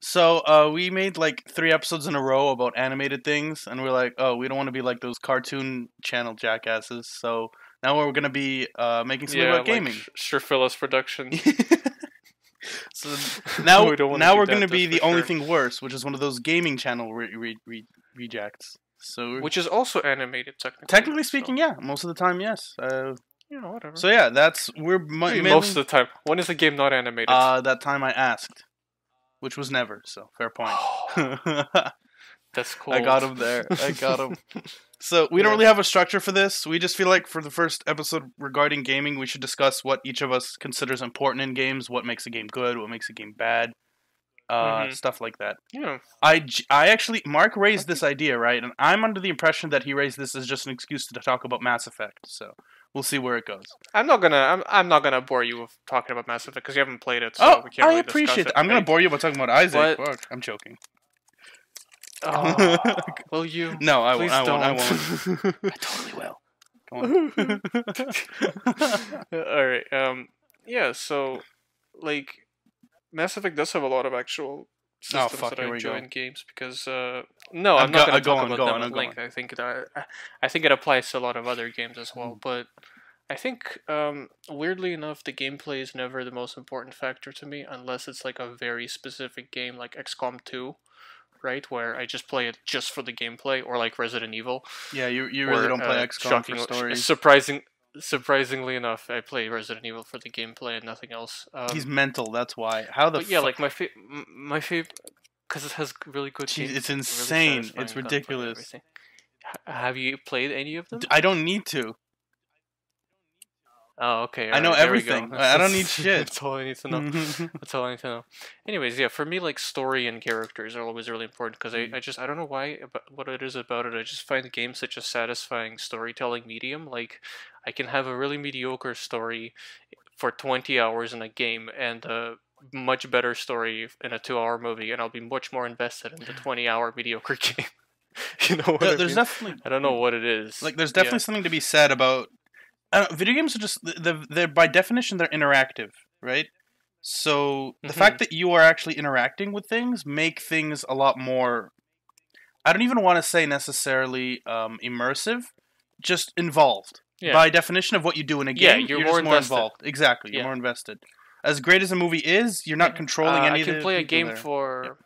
So uh, we made like three episodes in a row about animated things, and we're like, oh, we don't want to be like those cartoon channel jackasses. So now we're gonna be uh, making something yeah, about gaming. like Sh- Productions. so now, we don't now we're gonna be the for only sure. thing worse, which is one of those gaming channel re- re- re- rejects. So which is also animated technically. technically so, speaking, yeah, most of the time, yes. Uh, you know, whatever. so yeah, that's we're mu- Maybe mainly- most of the time. When is the game not animated? uh, that time I asked, which was never. So fair point. That's cool. I got him there. I got him. So we don't really have a structure for this. We just feel like for the first episode regarding gaming, we should discuss what each of us considers important in games, what makes a game good, what makes a game bad, uh, Mhm. stuff like that. Yeah. I, I actually Mark raised this idea right, and I'm under the impression that he raised this as just an excuse to talk about Mass Effect. So we'll see where it goes. I'm not gonna. I'm, I'm not gonna bore you with talking about Mass Effect because you haven't played it. So oh, we can't I really appreciate it. it. I'm gonna bore you by talking about Isaac. But- Fuck, I'm joking. Oh, will you? No, I won't. I won't. I won't. I totally will. Go on. All right. Um. Yeah. So, like, Mass Effect does have a lot of actual systems Oh, fuck, that I enjoy in games because uh no, Uh, I'm not going uh, to go talk on, about go them on, at uh, length. I think that I think it applies to a lot of other games as well. Mm. But I think um weirdly enough, the gameplay is never the most important factor to me unless it's like a very specific game like XCOM 2. Right, where I just play it just for the gameplay, or like Resident Evil, Yeah, you you really or, don't play uh, XCOM for shocking- stories. Surprising, surprisingly enough, I play Resident Evil for the gameplay and nothing else. Um, He's mental. That's why. How the but yeah, like my fa- my favorite because it has really good. Jeez, it's insane. satisfying It's ridiculous. have you played any of them? I don't need to. Oh, okay. I know alright, there we go. everything. I don't need shit. That's all I need to know. That's all I need to know. Anyways, yeah, for me, like story and characters are always really important because Mm. I, I just I don't know why, but what it is about it. I just find games such a satisfying storytelling medium. Like, I can have a really mediocre story for twenty hours in a game and a much better story in a two-hour movie, and I'll be much more invested in the twenty-hour mediocre game. you know what There- I there's mean? definitely I don't know what it is. like there's Yeah. definitely something to be said about Video games are just the, the they're by definition they're interactive, right? So the Mm-hmm. fact that you are actually interacting with things make things a lot more I don't even want to say necessarily um, immersive, just involved. Yeah. By definition of what you do in a Yeah, game, you're you're, more just more involved. Exactly, you're more invested. As great as a movie is, you're not controlling Uh, any I of can the play a game for.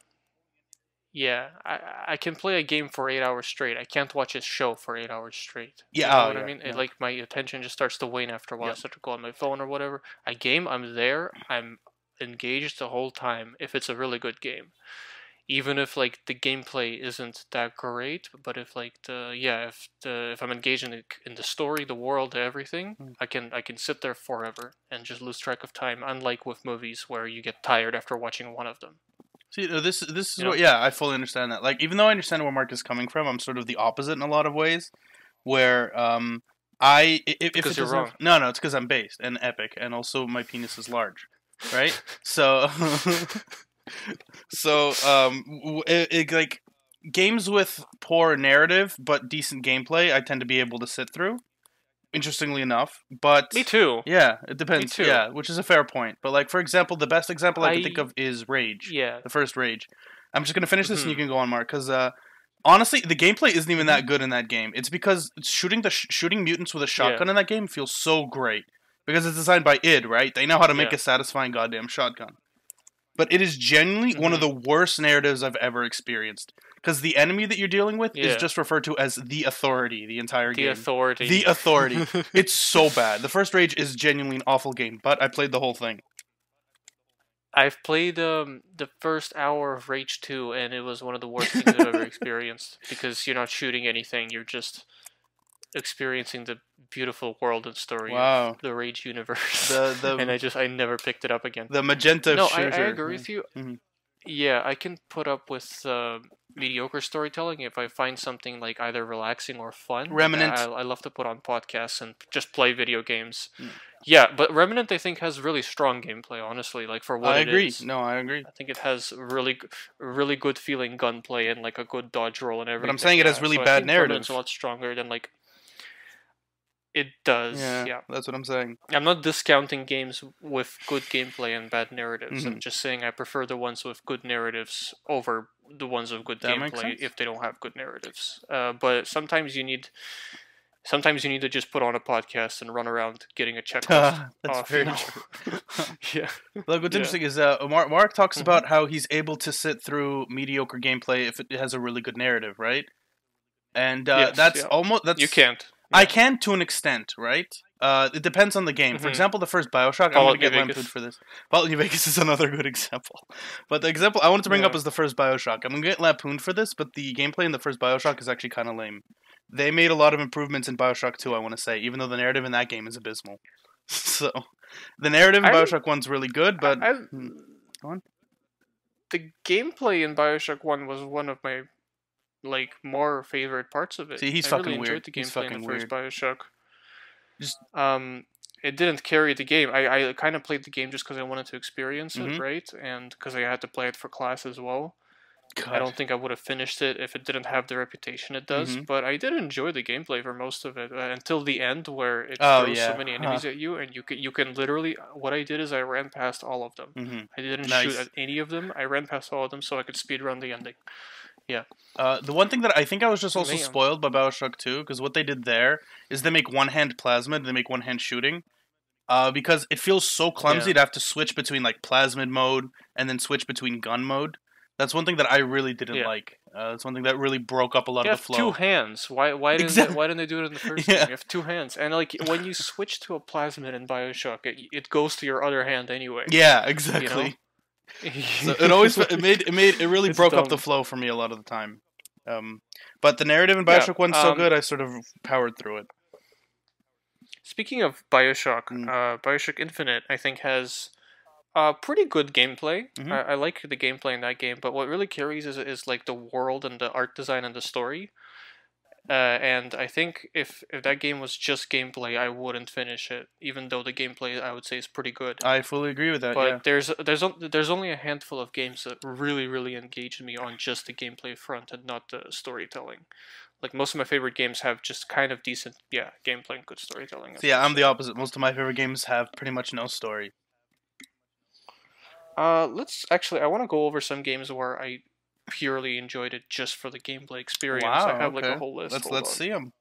Yeah, I I can play a game for eight hours straight. I can't watch a show for eight hours straight. Yeah, you know oh, what yeah, I mean. yeah. It, like my attention just starts to wane after a while. Yep. I start to go on my phone or whatever. A game, I'm there. I'm engaged the whole time. If it's a really good game, even if like the gameplay isn't that great, but if like the yeah, if the if I'm engaged in the, in the story, the world, everything, Mm. I can I can sit there forever and just lose track of time. Unlike with movies where you get tired after watching one of them. See, uh, this this is You know? what. Yeah, I fully understand that. Like, even though I understand where Mark is coming from, I'm sort of the opposite in a lot of ways. Where um, I if, if Because it you're wrong. No, no, it's because I'm based and epic, and also my penis is large, right? so, so um, it, it, like games with poor narrative but decent gameplay, I tend to be able to sit through. Interestingly enough, but Me too. Yeah, it depends. too. Yeah, which is a fair point. But like for example, the best example I, can think of is Rage Yeah. the first rage. I'm just gonna finish this Mhm. and you can go on, Mark. Because uh, honestly, the gameplay isn't even that good in that game. It's because shooting the sh- shooting mutants with a shotgun in that game feels so great because it's designed by id, right? They know how to make Yeah. a satisfying goddamn shotgun. But it is genuinely one of Mhm. the worst narratives I've ever experienced. Because the enemy that you're dealing with is just referred to as the authority the entire The game. authority. The authority. it's so bad. The first rage is genuinely an awful game, but I played the whole thing. I've played um the first hour of Rage 2 and it was one of the worst things I've ever experienced because you're not shooting anything, you're just experiencing the beautiful world and story Wow. of the Rage universe. The the and I just I never picked it up again. the magenta no, I, I agree with you. Mhm. Yeah, I can put up with uh, mediocre storytelling if I find something like either relaxing or fun. Remnant. I, I love to put on podcasts and just play video games. Mm. Yeah, but Remnant I think has really strong gameplay. Honestly, like for what I agree. is. No, I agree. I think it has really, really good feeling gunplay and like a good dodge roll and everything. But I'm saying it has really bad narrative. a lot stronger than like. It does. Yeah, Yeah. that's what I'm saying. I'm not discounting games with good gameplay and bad narratives. Mhm. I'm just saying I prefer the ones with good narratives over the ones with good That gameplay if they don't have good narratives. Uh, but sometimes you need, sometimes you need to just put on a podcast and run around getting a checklist. that's off, very true. yeah. Look, what's Yeah. interesting is uh, Mark, Mark talks Mhm. about how he's able to sit through mediocre gameplay if it has a really good narrative, right? And uh, Yes, that's yeah. almost that's You can't. I can to an extent, right? Uh, it depends on the game. For Mhm. example, the first Bioshock, I'm going to get Vegas. lampooned for this. Fallout New Vegas is another good example. But the example I wanted to bring up is the first Bioshock. I'm going to get lampooned for this, but the gameplay in the first Bioshock is actually kind of lame. They made a lot of improvements in Bioshock 2, I want to say, even though the narrative in that game is abysmal. so, the narrative in I- Bioshock 1's really good, but I, Hmm. Go on. the gameplay in Bioshock One was one of my like more favorite parts of it. See, he's I fucking really enjoyed weird. the He's gameplay in fucking the first weird. Bioshock. Just- um, it didn't carry the game. I, I kind of played the game just because I wanted to experience it, right? And because I had to play it for class as well. God. I don't think I would have finished it if it didn't have the reputation it does. Mhm. But I did enjoy the gameplay for most of it uh, until the end, where it Oh, throws yeah. so many enemies at you, and you can you can literally. What I did is I ran past all of them. Mhm. I didn't Nice. shoot at any of them. I ran past all of them so I could speed run the ending. Uh, the one thing that I think I was just also Man. spoiled by Bioshock 2, because what they did there is they make one hand plasmid, they make one hand shooting. Uh, because it feels so clumsy Yeah. to have to switch between like plasmid mode and then switch between gun mode. That's one thing that I really didn't Yeah. like. Uh, it's one thing that really broke up a lot You of the two hands. Why why didn't Exact- they, why didn't they do it in the first Yeah. game? You have two hands, and like when you switch to a plasmid in Bioshock, it, it goes to your other hand anyway. Yeah, exactly. so it always it made it made it really It's broke up the flow for me a lot of the time. Um, but the narrative in Yeah, Bioshock One's so um, good, I sort of powered through it. Speaking of Bioshock, Mm. uh, Bioshock Infinite, I think has uh, pretty good gameplay. Mhm. I, I like the gameplay in that game, but what really carries is is like the world and the art design and the story. Uh, and I think if if that game was just gameplay, I wouldn't finish it, even though the gameplay I would say is pretty good. I fully agree with that. but yeah. there's there's there's only a handful of games that really really engaged me on just the gameplay front and not the storytelling. Like most of my favorite games have just kind of decent yeah gameplay and good storytelling. So yeah, I'm the opposite. Most of my favorite games have pretty much no story. Uh, let's actually. I want to go over some games where I purely enjoyed it just for the gameplay experience. I Wow, have like a okay. whole list. Let's Hold let's on. see them.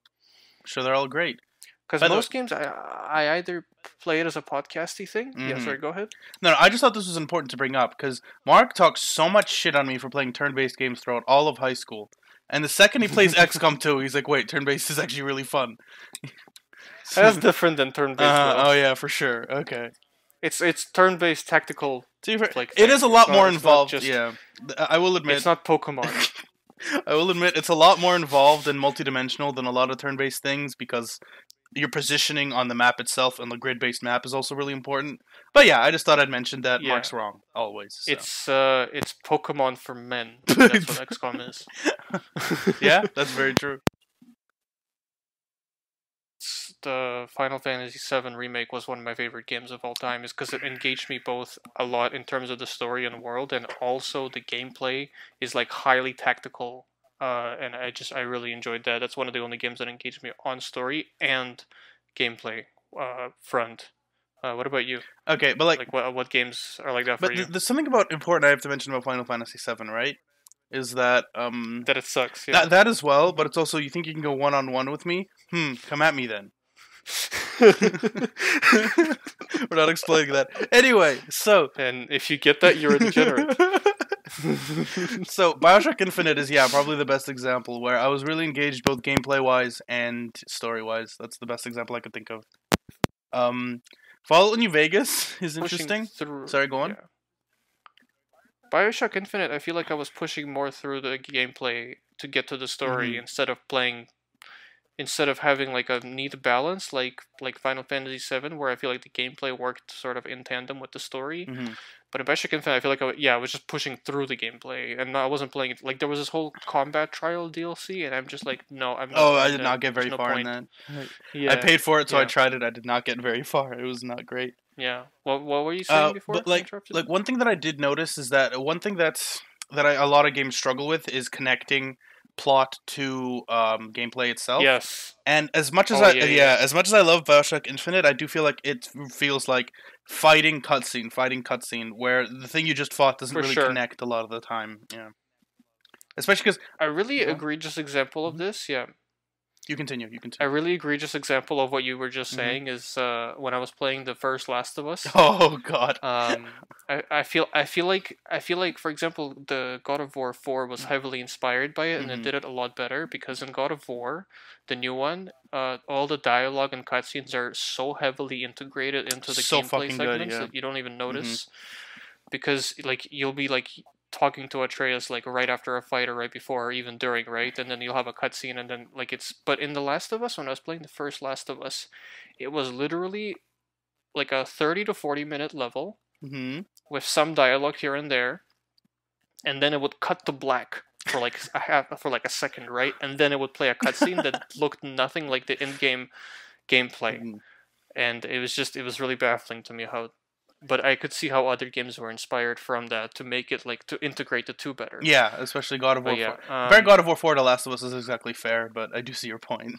Sure, they're all great. Because By the- most games, I I either play it as a podcasty thing. Yeah, Mhm. sorry. Go ahead. No, no, I just thought this was important to bring up because Mark talks so much shit on me for playing turn-based games throughout all of high school, and the second he plays XCOM 2, he's like, "Wait, turn-based is actually really fun." That's different than turn-based. Uh, oh yeah, for sure. Okay. It's it's turn-based tactical. Fair, Like it is a lot It's more not involved. just- Yeah, I will admit. It's not Pokemon. I will admit it's a lot more involved and multidimensional than a lot of turn-based things because your positioning on the map itself and the grid-based map is also really important. But yeah, I just thought I'd mention that Yeah. Mark's wrong always. so. It's uh it's Pokemon for men. That's what XCOM is. yeah, that's very true. The Final Fantasy VII remake was one of my favorite games of all time, is because it engaged me both a lot in terms of the story and world, and also the gameplay is like highly tactical. Uh, and I just I really enjoyed that. That's one of the only games that engaged me on story and gameplay uh, front. Uh, what about you? Okay, but like, Like what what games are like that for but you? th- there's something about important I have to mention about Final Fantasy VII, right? Is that um that it sucks. Yeah. that that as well, but it's also you think you can go one on one with me? Hmm, come at me then. We're not explaining that. Anyway, so and if you get that, you're a degenerate. so Bioshock Infinite is yeah probably the best example where I was really engaged both gameplay wise and story wise. That's the best example I could think of. Um, Fallout New Vegas is interesting. through- Sorry, go on. yeah. Bioshock Infinite, I feel like I was pushing more through the gameplay to get to the story Mhm. instead of playing instead of having like a neat balance like like Final Fantasy VII where I feel like the gameplay worked sort of in tandem with the story. Mhm. But in Bioshock Infinite, I feel like I, yeah, I was just pushing through the gameplay and I wasn't playing it. Like there was this whole combat trial DLC, and I'm just like, no, I'm. Not Oh, I did not get very no far point. in that. Yeah, I paid for it, so I tried it. I did not get very far. It was not great. Yeah. What What were you saying Uh, before? but like, like one thing that I did notice is that one thing that's that I, a lot of games struggle with is connecting plot to um, gameplay itself. Yes. And as much as Oh, I yeah, yeah, yeah. as much as I love Bioshock Infinite, I do feel like it feels like fighting cutscene, fighting cutscene, where the thing you just fought doesn't For really sure. connect a lot of the time. Yeah. Especially because A really Yeah. egregious example of Mhm. this, yeah. You continue, you continue. A really egregious example of what you were just Mhm. saying is uh, when I was playing the first Last of Us. Oh God. um, I, I feel I feel like I feel like for example the God of War four was Mm. heavily inspired by it and Mhm. it did it a lot better because in God of War, the new one, uh, all the dialogue and cutscenes are so heavily integrated into the So gameplay fucking good, segments yeah. that you don't even Mhm. notice because like you'll be like talking to Atreus like right after a fight or right before or even during right and then you'll have a cutscene and then like it's but in the Last of Us when I was playing the first Last of Us, it was literally like a thirty to forty minute level hmm with some dialogue here and there, and then it would cut to black for like a half for like a second, right? And then it would play a cutscene that looked nothing like the in-game gameplay, Mm-hmm. and it was just it was really baffling to me how. But I could see how other games were inspired from that to make it like to integrate the two better. Yeah, especially God of War. But yeah, 4. um, God of War 4 to Last of Us is exactly fair, but I do see your point.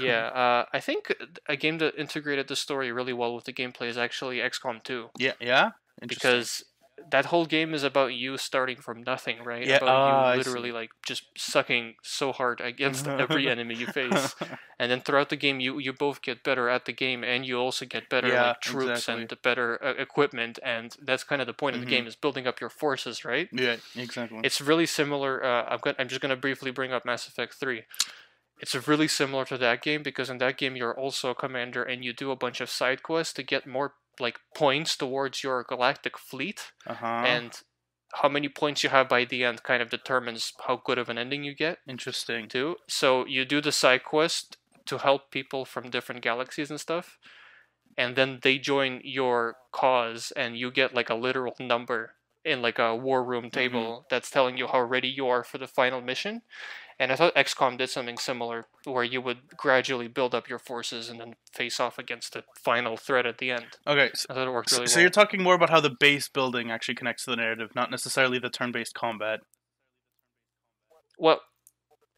yeah. Uh, I think a game that integrated the story really well with the gameplay is actually XCOM 2. Yeah, yeah. Because that whole game is about you starting from nothing, right? Yeah, about ah, I you literally like just sucking so hard against every enemy you face, and then throughout the game, you you both get better at the game, and you also get better Yeah, like troops exactly. and better uh, equipment, and that's kind of the point of Mhm. the game is building up your forces, right? yeah, exactly. It's really similar. Uh, I'm going I'm just gonna briefly bring up Mass Effect Three. It's really similar to that game because in that game you're also a commander and you do a bunch of side quests to get more like points towards your galactic fleet Uh-huh. and how many points you have by the end kind of determines how good of an ending you get Interesting. too. So you do the side quest to help people from different galaxies and stuff, and then they join your cause, and you get like a literal number in like a war room table that's telling you how ready you are for the final mission. And I thought XCOM did something similar, where you would gradually build up your forces and then face off against the final threat at the end. Okay, so, I thought it worked really so well. So you're talking more about how the base building actually connects to the narrative, not necessarily the turn-based combat. Well,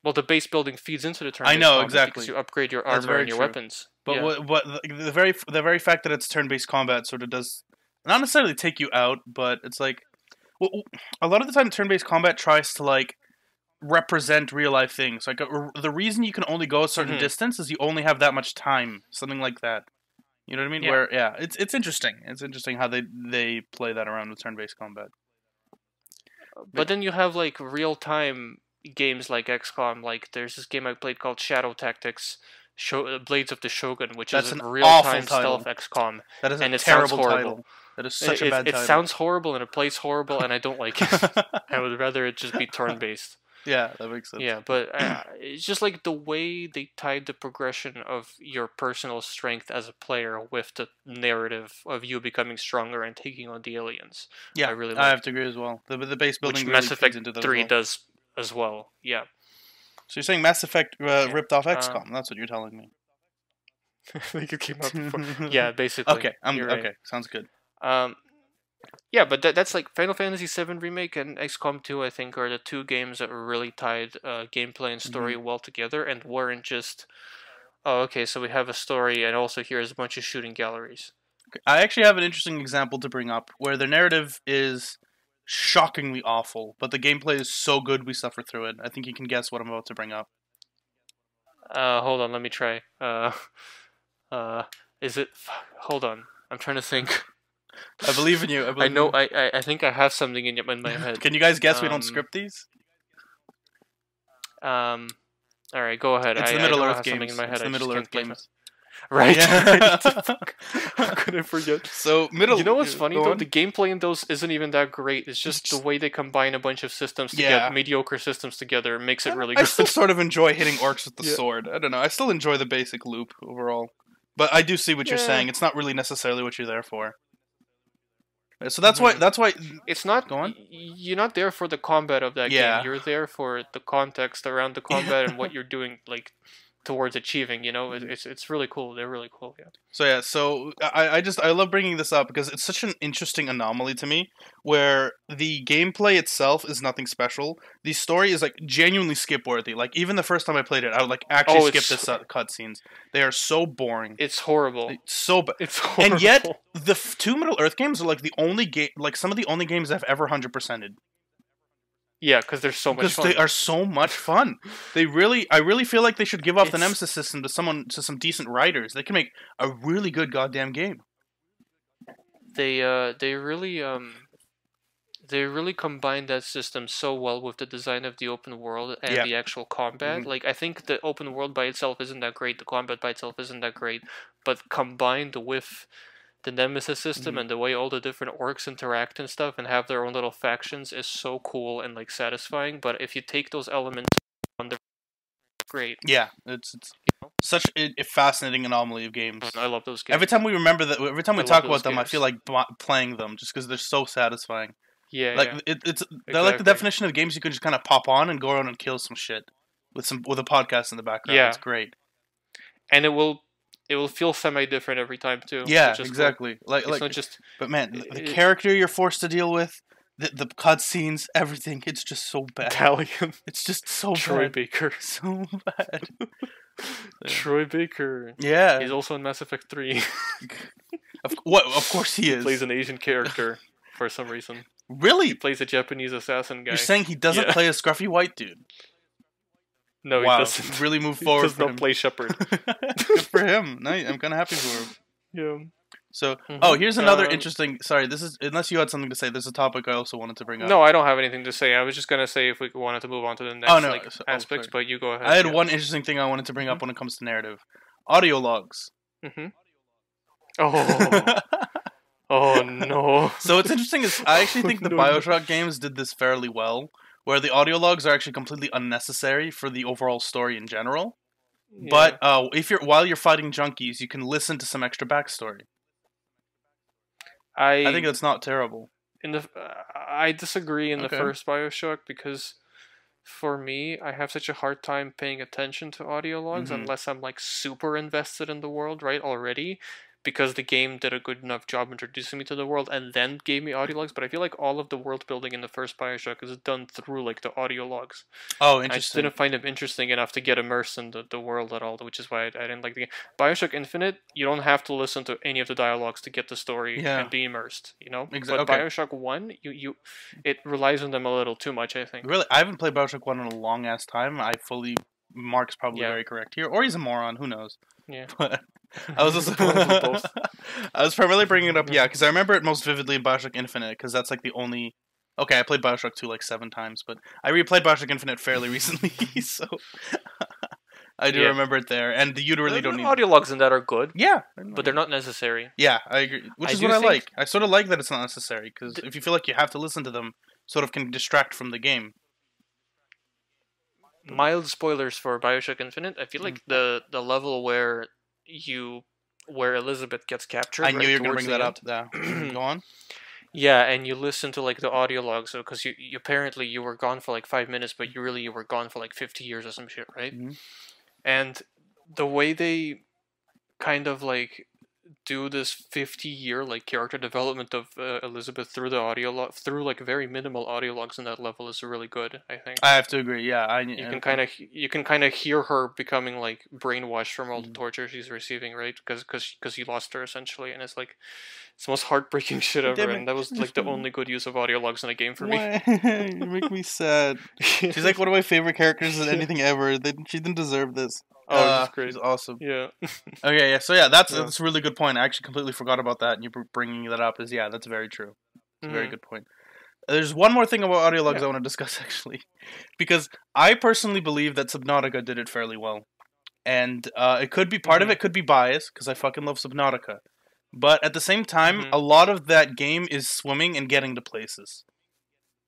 well, the base building feeds into the turn-based. I know, because exactly. you upgrade your armor and your true. weapons. But Yeah. what what the, the very the very fact that it's turn-based combat sort of does not necessarily take you out, but it's like well, a lot of the time turn-based combat tries to like represent real life things. Like uh, the reason you can only go a certain Mhm. distance is you only have that much time, something like that. You know what I mean? Yeah. Where yeah, it's it's interesting. It's interesting how they they play that around with turn-based combat. But then you have like real time games like XCOM. Like there's this game I played called Shadow Tactics, Sho- uh, Blades of the Shogun, which That's is a real-time stealth XCOM. That is And a it sounds terrible horrible. title. That is such it, a bad it title. sounds horrible and it plays horrible, and I don't like it. I would rather it just be turn based. Yeah, that makes sense. Yeah, but uh, it's just like the way they tied the progression of your personal strength as a player with the narrative of you becoming stronger and taking on the aliens, yeah, I really I have to agree as well. The the base building which Mass Effect into that as Three well. does as well. Yeah. So you're saying Mass Effect uh, Yeah, ripped off uh, XCOM? That's what you're telling me. I think it came out before. yeah, basically. Okay. I'm you're right. okay. Sounds good. Um, yeah, but that, that's like Final Fantasy VII Remake and XCOM 2, I think, are the two games that really tied uh, gameplay and story Mm-hmm. well together and weren't just, oh, okay, so we have a story and also here's a bunch of shooting galleries. I actually have an interesting example to bring up where the narrative is shockingly awful, but the gameplay is so good we suffer through it. I think you can guess what I'm about to bring up. Uh, hold on, let me try. Uh, uh, is it? Hold on, I'm trying to think. I believe in you. I, I know. you. I, I I think I have something in in my head. Can you guys guess we Um, don't script these? Um, all right, go ahead. It's I, the I Middle know I Earth have something games. in my head. It's I the just Middle can't Earth place games. it. Right. Yeah. How could I forget? So middle. You know what's funny go though? on. The gameplay in those isn't even that great. It's just, just- the way they combine a bunch of systems to Yeah. get mediocre systems together makes it really I good. still sort of enjoy hitting orcs with the Yeah. sword. I don't know. I still enjoy the basic loop overall, but I do see what you're Yeah. saying. It's not really necessarily what you're there for. So that's why. That's why. It's not. Go on. y- You're not there for the combat of that Yeah. game. You're there for the context around the combat and what you're doing, like towards achieving. You know, Mhm. it's it's really cool. They're really cool. Yeah. So yeah, so I, I just I love bringing this up because it's such an interesting anomaly to me, where the gameplay itself is nothing special. The story is like genuinely skip worthy. Like even the first time I played it, I would like actually Oh, skip the su- cutscenes. They are so boring, It's horrible. It's so bad. It's horrible. And yet, the f- two Middle Earth games are like the only game, like some of the only games I've ever hundred percented yeah, because they're so much because fun. they are so much fun. They really, I really feel like they should give off the Nemesis system to someone to some decent writers. They can make a really good goddamn game. they uh they really um they really combine that system so well with the design of the open world and Yeah. the actual combat. Mhm. Like I think the open world by itself isn't that great, the combat by itself isn't that great, but combined with the Nemesis system Mhm. and the way all the different orcs interact and stuff and have their own little factions is so cool and like satisfying. But if you take those elements on the great. Yeah, it's it's such a, a fascinating anomaly of games. I love those games. Every time we remember that, every time we I talk about them, I feel like b- playing them just because they're so satisfying. yeah, like yeah. it, it's they're like the definition of games you can just kind of pop on and go around and kill some shit with some with a podcast in the background. Yeah. it's great. and it will it will feel semi different every time too. Yeah, is cool. exactly. Like It's like, not just but man, the, character you're forced to deal with, the the cutscenes, everything, it's just so bad. Italian. It's just so Troy bad, Baker. so bad. Troy Baker. Yeah, He's also in Mass Effect 3. of, what? Of course he he is. plays an Asian character for some reason. He really? plays a Japanese assassin guy. You're saying he doesn't Yeah. play a scruffy white dude? No, wow, he doesn't. really move He forward does for not him. play Shepard. Good for him. No, I'm kind of happy for him. yeah. So, Mhm. oh, here's another Um, interesting. Sorry, this is unless you had something to say. There's a topic I also wanted to bring up. No, I don't have anything to say. I was just gonna say if we wanted to move on to the next Oh, no, like, so- oh, aspects, sorry. but you go ahead. I had yeah. one interesting thing I wanted to bring Mm-hmm. up when it comes to narrative, audio logs. hmm Oh, oh no. so what's interesting is I actually think the. Bioshock games did this fairly well, where the audio logs are actually completely unnecessary for the overall story in general. But uh, if you're while you're fighting junkies, you can listen to some extra backstory. I I think that's not terrible. in the uh, I disagree in Okay. the first BioShock because for me I have such a hard time paying attention to audio logs Mhm. unless I'm like super invested in the world right already because the game did a good enough job introducing me to the world and then gave me audio logs but I feel like all of the world building in the first BioShock is done through like the audio logs. Oh, interesting. I just didn't find them interesting enough to get immersed in the, the world at all, which is why I, I didn't like the game. Bioshock Infinite, you don't have to listen to any of the dialogues to get the story Yeah. and be immersed, you know? Exa- but okay. Bioshock 1, you, you it relies on them a little too much, I think. Really, I haven't played Bioshock One in a long ass time. I fully, Mark's probably Yeah. very correct here, or he's a moron. Who knows? Yeah. But I was just, I was primarily bringing it up, yeah, because I remember it most vividly in Bioshock Infinite, because that's like the only. Okay, I played Bioshock Two like seven times, but I replayed Bioshock Infinite fairly recently, so I do Yeah. remember it there. And you really The- don't the need. audio logs in that are good, Yeah, but they're not necessary. yeah, I agree. Which I is what I like. I sort of like that it's not necessary because Th- if you feel like you have to listen to them, sort of can distract from the game. Mild spoilers for Bioshock Infinite. I feel like Mm. the the level where you where Elizabeth gets captured. I knew right you were gonna bring that up. end. Yeah, go on. Yeah, and you listen to like the audio logs, so because you, you apparently you were gone for like five minutes, but you really you were gone for like fifty years or some shit, right? Mhm. And the way they kind of like do this fifty year like character development of uh, Elizabeth through the audio log through like very minimal audio logs in that level is really good. I think I have to agree. Yeah, I. you can kind of you can kind of hear her becoming like brainwashed from all the Mhm. torture she's receiving, right? Because because because you lost her essentially, and it's like it's the most heartbreaking shit ever. And that was like the only good use of audio logs in a game for me. you make me sad. She's like one of my favorite characters in anything ever. They, she didn't deserve this. Oh, Uh, that's great. She's awesome. Yeah, Okay, yeah. So yeah, that's Yeah. that's a really good point. I actually completely forgot about that, and you br- bringing that up is yeah, that's very true. It's a very good point. There's one more thing about audio logs Yeah. I want to discuss actually, because I personally believe that Subnautica did it fairly well, and uh, it could be part of Mhm. it could be bias because I fucking love Subnautica, but at the same time, Mhm. a lot of that game is swimming and getting to places,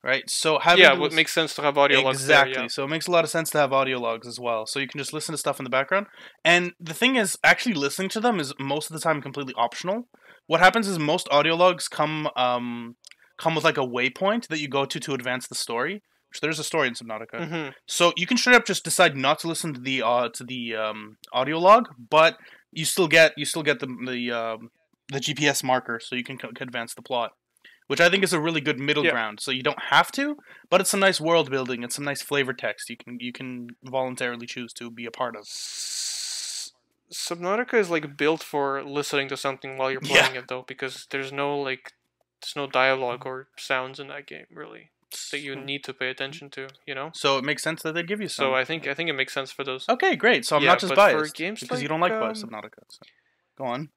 right? So having yeah. What makes sense to have audio logs exactly. Yeah. So it makes a lot of sense to have audio logs as well. So you can just listen to stuff in the background. And the thing is, actually listening to them is most of the time completely optional. What happens is most audio logs come um come with like a waypoint that you go to to advance the story. which there is a story in Subnautica. hmm So you can straight up just decide not to listen to the uh to the um audio log, but you still get you still get the the um the GPS marker, so you can c- advance the plot, which I think is a really good middle Yeah. ground. So you don't have to, but it's some nice world building. It's some nice flavor text you can you can voluntarily choose to be a part of. Subnautica is like built for listening to something while you're Yeah. playing it though, because there's no like there's no dialogue or sounds in that game really that you need to pay attention to. You know. So it makes sense that they give you some. So I think I think it makes sense for those. okay, great. So I'm Yeah, not just biased games because you don't like um, Subnautica. So. Go on.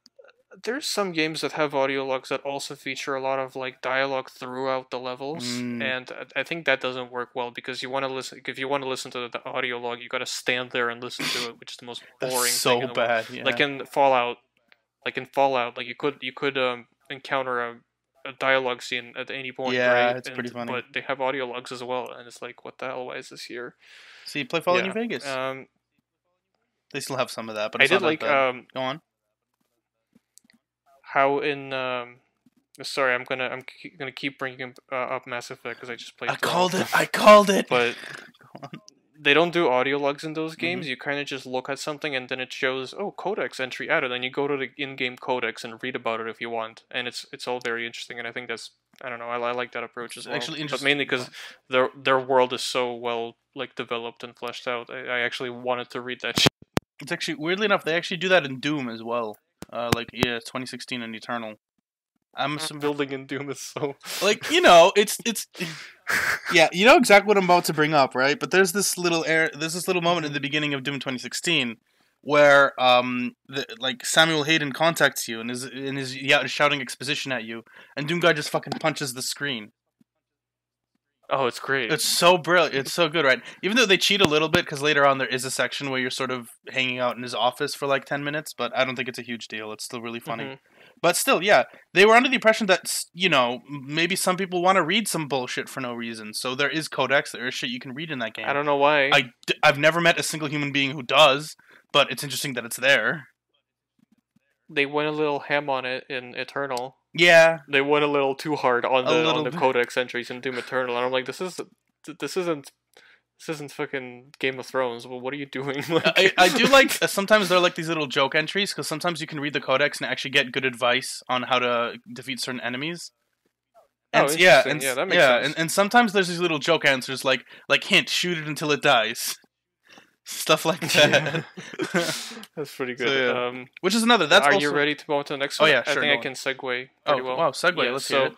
There's some games that have audio logs that also feature a lot of like dialogue throughout the levels Mm. and I- think that doesn't work well because you want to listen if you want to listen to the audio log you got to stand there and listen to it which is the most boring so thing in the world. bad. Yeah. like in fallout like in fallout like you could you could um encounter a, a dialogue scene at any point Yeah, right it's pretty funny. but they have audio logs as well and it's like what the hell why is this here so you play Fallout yeah. New Vegas. um they still have some of that, but i did like um Go on. How in um sorry i'm gonna i'm ke- gonna keep bringing uh, up mass effect because i just played I called it. I called it. but they don't do audio logs in those Mm-hmm. games you kind of just look at something and then it shows oh codex entry added and you go to the in-game codex and read about it if you want and it's it's all very interesting and i think that's i don't know i, I like that approach as It's well actually but mainly because their their world is so well like developed and fleshed out i, I actually wanted to read that shit. It's actually weirdly enough they actually do that in Doom as well. Uh, like yeah, 2016 and Eternal. I'm some, building in doom is so like you know it's it's yeah you know exactly what I'm about to bring up right. But there's this little air there's this little moment in the beginning of Doom 2016 where um the, like Samuel Hayden contacts you and is and is yeah, shouting exposition at you and Doom guy just fucking punches the screen. Oh it's great It's so brilliant. It's so good, right? Even though they cheat a little bit, because later on there is a section where you're sort of hanging out in his office for like ten minutes, but I don't think it's a huge deal. It's still really funny. Mhm. But still, yeah, they were under the impression that you know maybe some people want to read some bullshit for no reason. So there is codex. There is shit you can read in that game. i don't know why I, I've never met a single human being who does, but it's interesting that it's there. they went a little ham on it in eternal Yeah, they went a little too hard on the on the bit. codex entries in Doom Eternal, and I'm like, this is this isn't this isn't fucking Game of Thrones. Well, what are you doing? I, I do like uh, sometimes they're like these little joke entries because sometimes you can read the codex and actually get good advice on how to defeat certain enemies. Oh, And s- yeah, and, Yeah, that makes yeah, sense. And, and sometimes there's these little joke answers like like hint, shoot it until it dies, stuff like that. That's pretty So, good. yeah. um, Which is another. That's are also, you ready to move on to the next Oh, one? yeah, sure, I think I can segue pretty Oh well. wow, segue. Yeah, let's so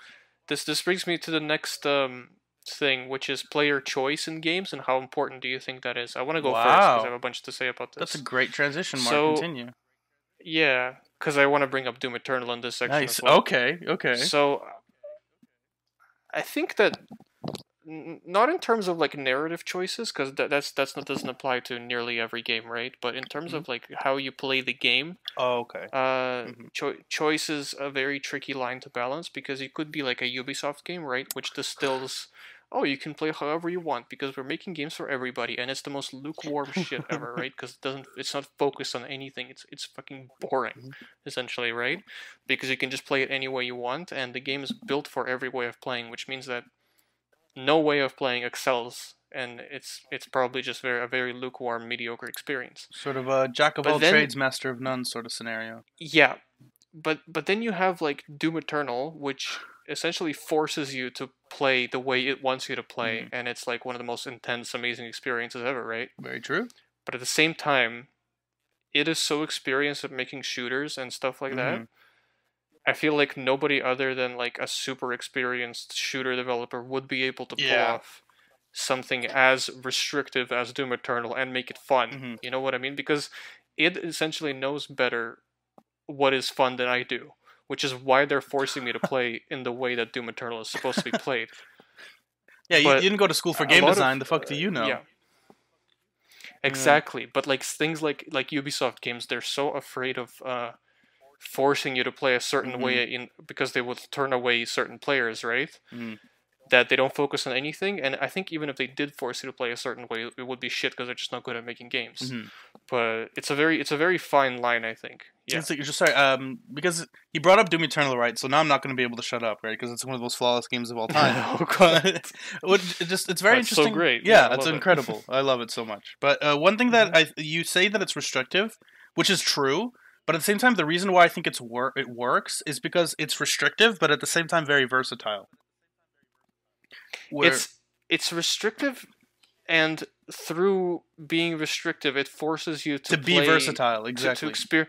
this this brings me to the next um thing, which is player choice in games, and how important do you think that is? I want to go first because I have a bunch to say about this. That's a great transition. Mark, So, continue. yeah, because I want to bring up Doom Eternal in this section. Nice. Well. Okay. Okay. So I think that not in terms of like narrative choices because that, that's that's not doesn't apply to nearly every game, right? But in terms of like how you play the game, oh, okay. uh, Mhm. cho- choice is a very tricky line to balance because it could be like a Ubisoft game, right, which distills. Oh, you can play however you want because we're making games for everybody, and it's the most lukewarm shit ever, right? Because it doesn't, it's not focused on anything. It's it's fucking boring, Mhm. essentially, right? Because you can just play it any way you want, and the game is built for every way of playing, which means that no way of playing excels, and it's it's probably just very a very lukewarm, mediocre experience. Sort of a jack of But all then- trades, master of none sort of scenario. Yeah, but but then you have like Doom Eternal, which essentially forces you to play the way it wants you to play, Mhm. and it's like one of the most intense, amazing experiences ever, right? Very true. But at the same time, it is so experienced at making shooters and stuff like that. I feel like nobody other than like a super experienced shooter developer would be able to pull Yeah. off something as restrictive as Doom Eternal and make it fun. Mhm. You know what I mean? Because it essentially knows better what is fun than I do, which is why they're forcing me to play in the way that Doom Eternal is supposed to be played. Yeah, you, you didn't go to school for game lot of, design. the fuck do uh, you know? Yeah. Exactly, but like things like like Ubisoft games, they're so afraid of uh, forcing you to play a certain Mhm. way in because they would turn away certain players, right? Mhm. that they don't focus on anything. And I think even if they did force you to play a certain way, it would be shit because they're just not good at making games. Mhm. But it's a very it's a very fine line, I think. Yeah. It's like- you're just sorry, um, because he brought up Doom Eternal, right? So now I'm not going to be able to shut up, right? Because it's one of those flawless games of all time. Oh, what it just it's very That's so interesting. great. Yeah, Yeah, it's love it. incredible. I love it so much. But uh, one thing Mm-hmm. that I you say that it's restrictive, which is true. But at the same time, the reason why I think it's wor- it works is because it's restrictive, but at the same time very versatile. Where, It's it's restrictive, and through being restrictive, it forces you to, to be versatile, exactly. To, exper-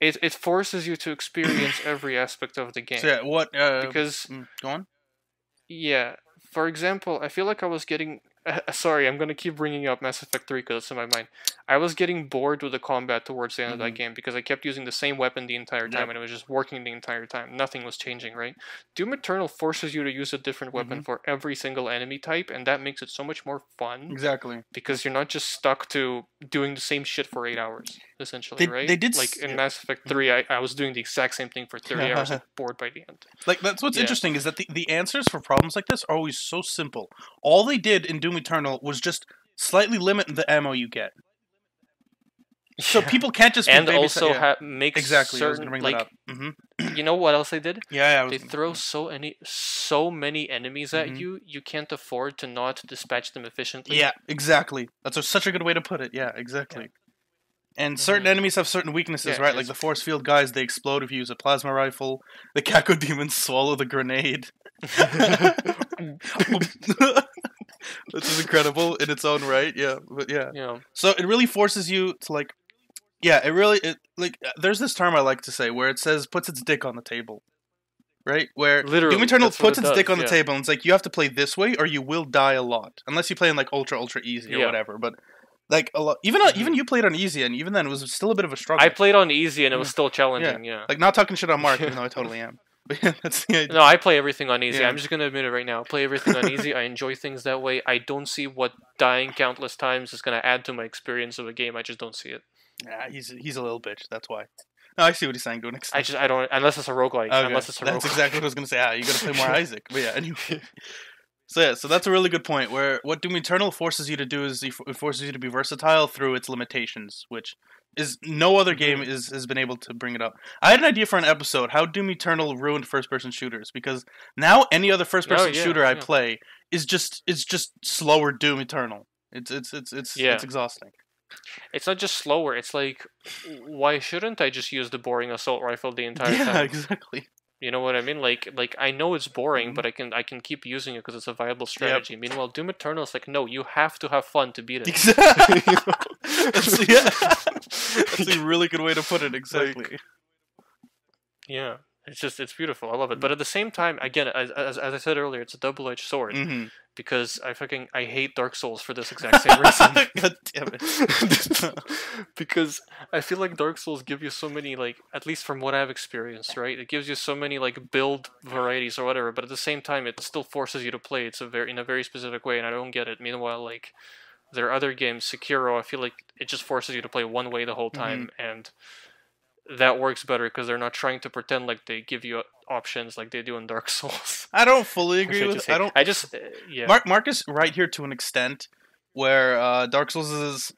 it it forces you to experience every aspect of the game. so yeah, what? Uh, because mm, go on. yeah, for example, I feel like I was getting. sorry, I'm gonna keep bringing up Mass Effect 3 because it's in my mind. I was getting bored with the combat towards the end of that Mhm. game because I kept using the same weapon the entire time Yep. and it was just working the entire time. Nothing was changing, right? Doom Eternal forces you to use a different weapon Mm-hmm. for every single enemy type, and that makes it so much more fun Exactly. because you're not just stuck to doing the same shit for eight hours, essentially, They- right? they did like in yeah. Mass Effect 3, I, I was doing the exact same thing for 30 hours, and bored by the end. Like that's what's Yeah. interesting is that the, the answers for problems like this are always so simple. All they did in Doom Eternal was just slightly limit the ammo you get. So Yeah. people can't just be and also yeah. ha- make exactly. Certain like that up. hmm you know what else they did? Yeah, yeah. They throw so any so many enemies at Mhm. you, you can't afford to not dispatch them efficiently. Yeah, exactly. That's a, such a good way to put it. Yeah, exactly. And certain Mhm. enemies have certain weaknesses, right? Like the force field guys, they explode if you use a plasma rifle. The Cacodemons swallow the grenade. this is incredible in its own right. Yeah, but yeah. yeah. So it really forces you to like, yeah, it really it like uh, there's this term I like to say where it says puts its dick on the table, right? Where Literally, Doom Eternal puts it its dick does, on the table and it's like you have to play this way or you will die a lot unless you play in like ultra ultra easy or Yeah. whatever. But like a lot, even uh, Mhm. even you played on easy and even then it was still a bit of a struggle. I played on easy and it was still challenging. Yeah. like not talking shit on Mark, even though I totally am. But yeah, that's the idea. No, I play everything on easy. Yeah. I'm just gonna admit it right now. I play everything on easy. I enjoy things that way. I don't see what dying countless times is gonna add to my experience of a game. I just don't see it. Yeah, he's he's a little bitch. That's why. No, I see what he's saying to an extent. I just I don't unless it's a roguelike. Okay, Unless it's a that's roguelike. exactly what I was gonna say. Ah, you gotta play more Isaac. But yeah, anyway. So yeah, so that's a really good point. Where what Doom Eternal forces you to do is it forces you to be versatile through its limitations, which is no other game Mm-hmm. is has been able to bring it up. I had an idea for an episode how Doom Eternal ruined first person shooters because now any other first person Oh, yeah, shooter I yeah. play is just it's just slower Doom Eternal. It's it's it's it's Yeah. it's exhausting. It's not just slower. It's like, why shouldn't I just use the boring assault rifle the entire yeah, time? exactly. You know what I mean? Like, like I know it's boring, Mhm. but I can I can keep using it because it's a viable strategy. Meanwhile, Doom Eternal is like, no, you have to have fun to beat it. Exactly. that's, yeah. that's a really good way to put it. Exactly. Yeah, it's just it's beautiful. I love it. But at the same time, again, as as, as I said earlier, it's a double edged sword hmm because I fucking I hate Dark Souls for this exact same reason. God damn it. because I feel like Dark Souls give you so many like at least from what I've experienced, right? It gives you so many like build varieties or whatever, but at the same time it still forces you to play it's a very in a very specific way and I don't get it. Meanwhile, like there are other games, Sekiro, I feel like it just forces you to play one way the whole mm-hmm. time and that works better because they're not trying to pretend like they give you options like they do in Dark Souls. I don't fully agree with. I don't. I just uh, yeah. Mark is right here to an extent where uh, Dark Souls is.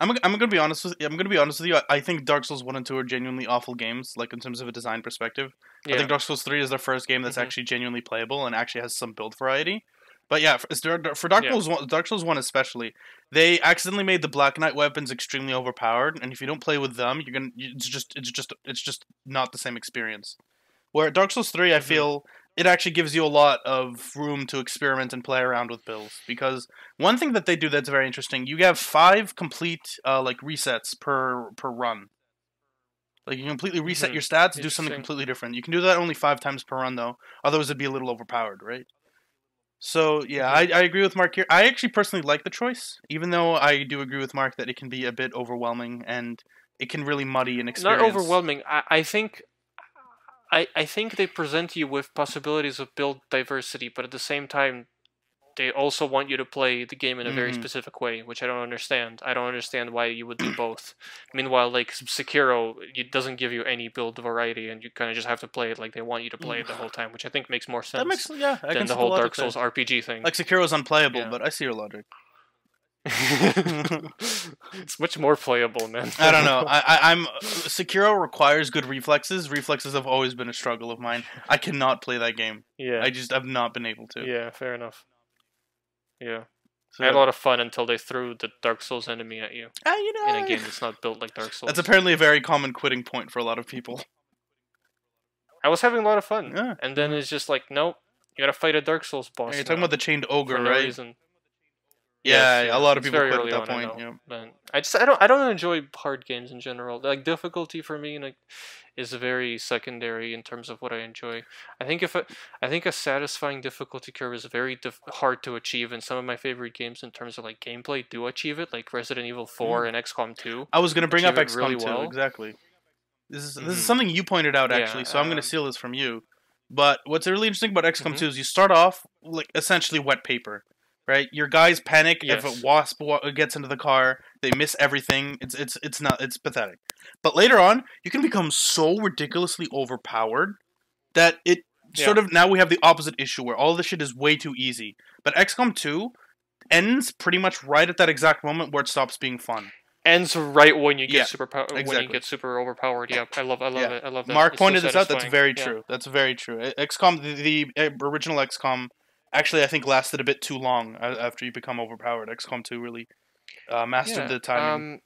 I'm I'm gonna be honest with I'm gonna be honest with you. I, I think Dark Souls one and two are genuinely awful games, like in terms of a design perspective. I think Dark Souls three is their first game that's Mhm. actually genuinely playable and actually has some build variety. But yeah, for, for Dark Yeah. Souls one, Dark Souls one especially, they accidentally made the Black Knight weapons extremely overpowered, and if you don't play with them, you're gonna it's just it's just it's just not the same experience. Where Dark Souls 3 I Mhm. feel it actually gives you a lot of room to experiment and play around with builds because one thing that they do that's very interesting, you have five complete uh, like resets per per run. Like you can completely reset Mhm. your stats, do something completely different. You can do that only five times per run though, otherwise it'd be a little overpowered, right? So yeah, Mhm. I, I agree with Mark here. I actually personally like the choice, even though I do agree with Mark that it can be a bit overwhelming and it can really muddy an experience. not overwhelming. I, I think I, I think they present you with possibilities of build diversity, but at the same time, they also want you to play the game in a very Mhm. specific way, which I don't understand. I don't understand why you would do both. Meanwhile, like Sekiro, it doesn't give you any build variety, and you kind of just have to play it like they want you to play it the whole time, which I think makes more sense That makes yeah. I than the whole Dark. Souls RPG thing. Like Sekiro is unplayable, Yeah. but I see your logic. it's much more playable, man. I don't know. I, I I'm Sekiro requires good reflexes. Reflexes have always been a struggle of mine. I cannot play that game. yeah, I just I've not been able to. yeah, fair enough. Yeah, So, I had a lot of fun until they threw the Dark Souls enemy at you ah, you know, in a game that's not built like Dark Souls. that's apparently a very common quitting point for a lot of people. I was having a lot of fun, Yeah. and then it's just like, nope, you gotta fight a Dark Souls boss. You're talking now about the chained ogre, for no right? reason. Yeah, Yes, a lot of people quit at that I point. know, Yeah. but I just I don't I don't enjoy hard games in general. Like difficulty for me like is very secondary in terms of what I enjoy. I think if a, I think a satisfying difficulty curve is very hard to achieve, and some of my favorite games in terms of like gameplay do achieve it, like Resident Evil 4 and XCOM 2. I was gonna bring up XCOM really too. well. Exactly. This is this Mhm. is something you pointed out Yeah, actually, so I'm gonna um, steal this from you. But what's really interesting about XCOM Mhm. 2 is you start off like essentially wet paper, right? Your guys panic if a wasp gets into the car. They miss everything. It's it's it's not it's pathetic. But later on, you can become so ridiculously overpowered that it sort of now we have the opposite issue where all this shit is way too easy. But XCOM 2 ends pretty much right at that exact moment where it stops being fun. Ends right when you get Yeah, super pow- when you get super overpowered. Yeah, I love I love Yeah. it. I love that. Mark It's so pointed this out. That's very Yeah. true. That's very true. XCOM, the, the uh, original XCOM, actually, I think lasted a bit too long uh, after you become overpowered. XCOM 2 really uh, mastered the timing. Um,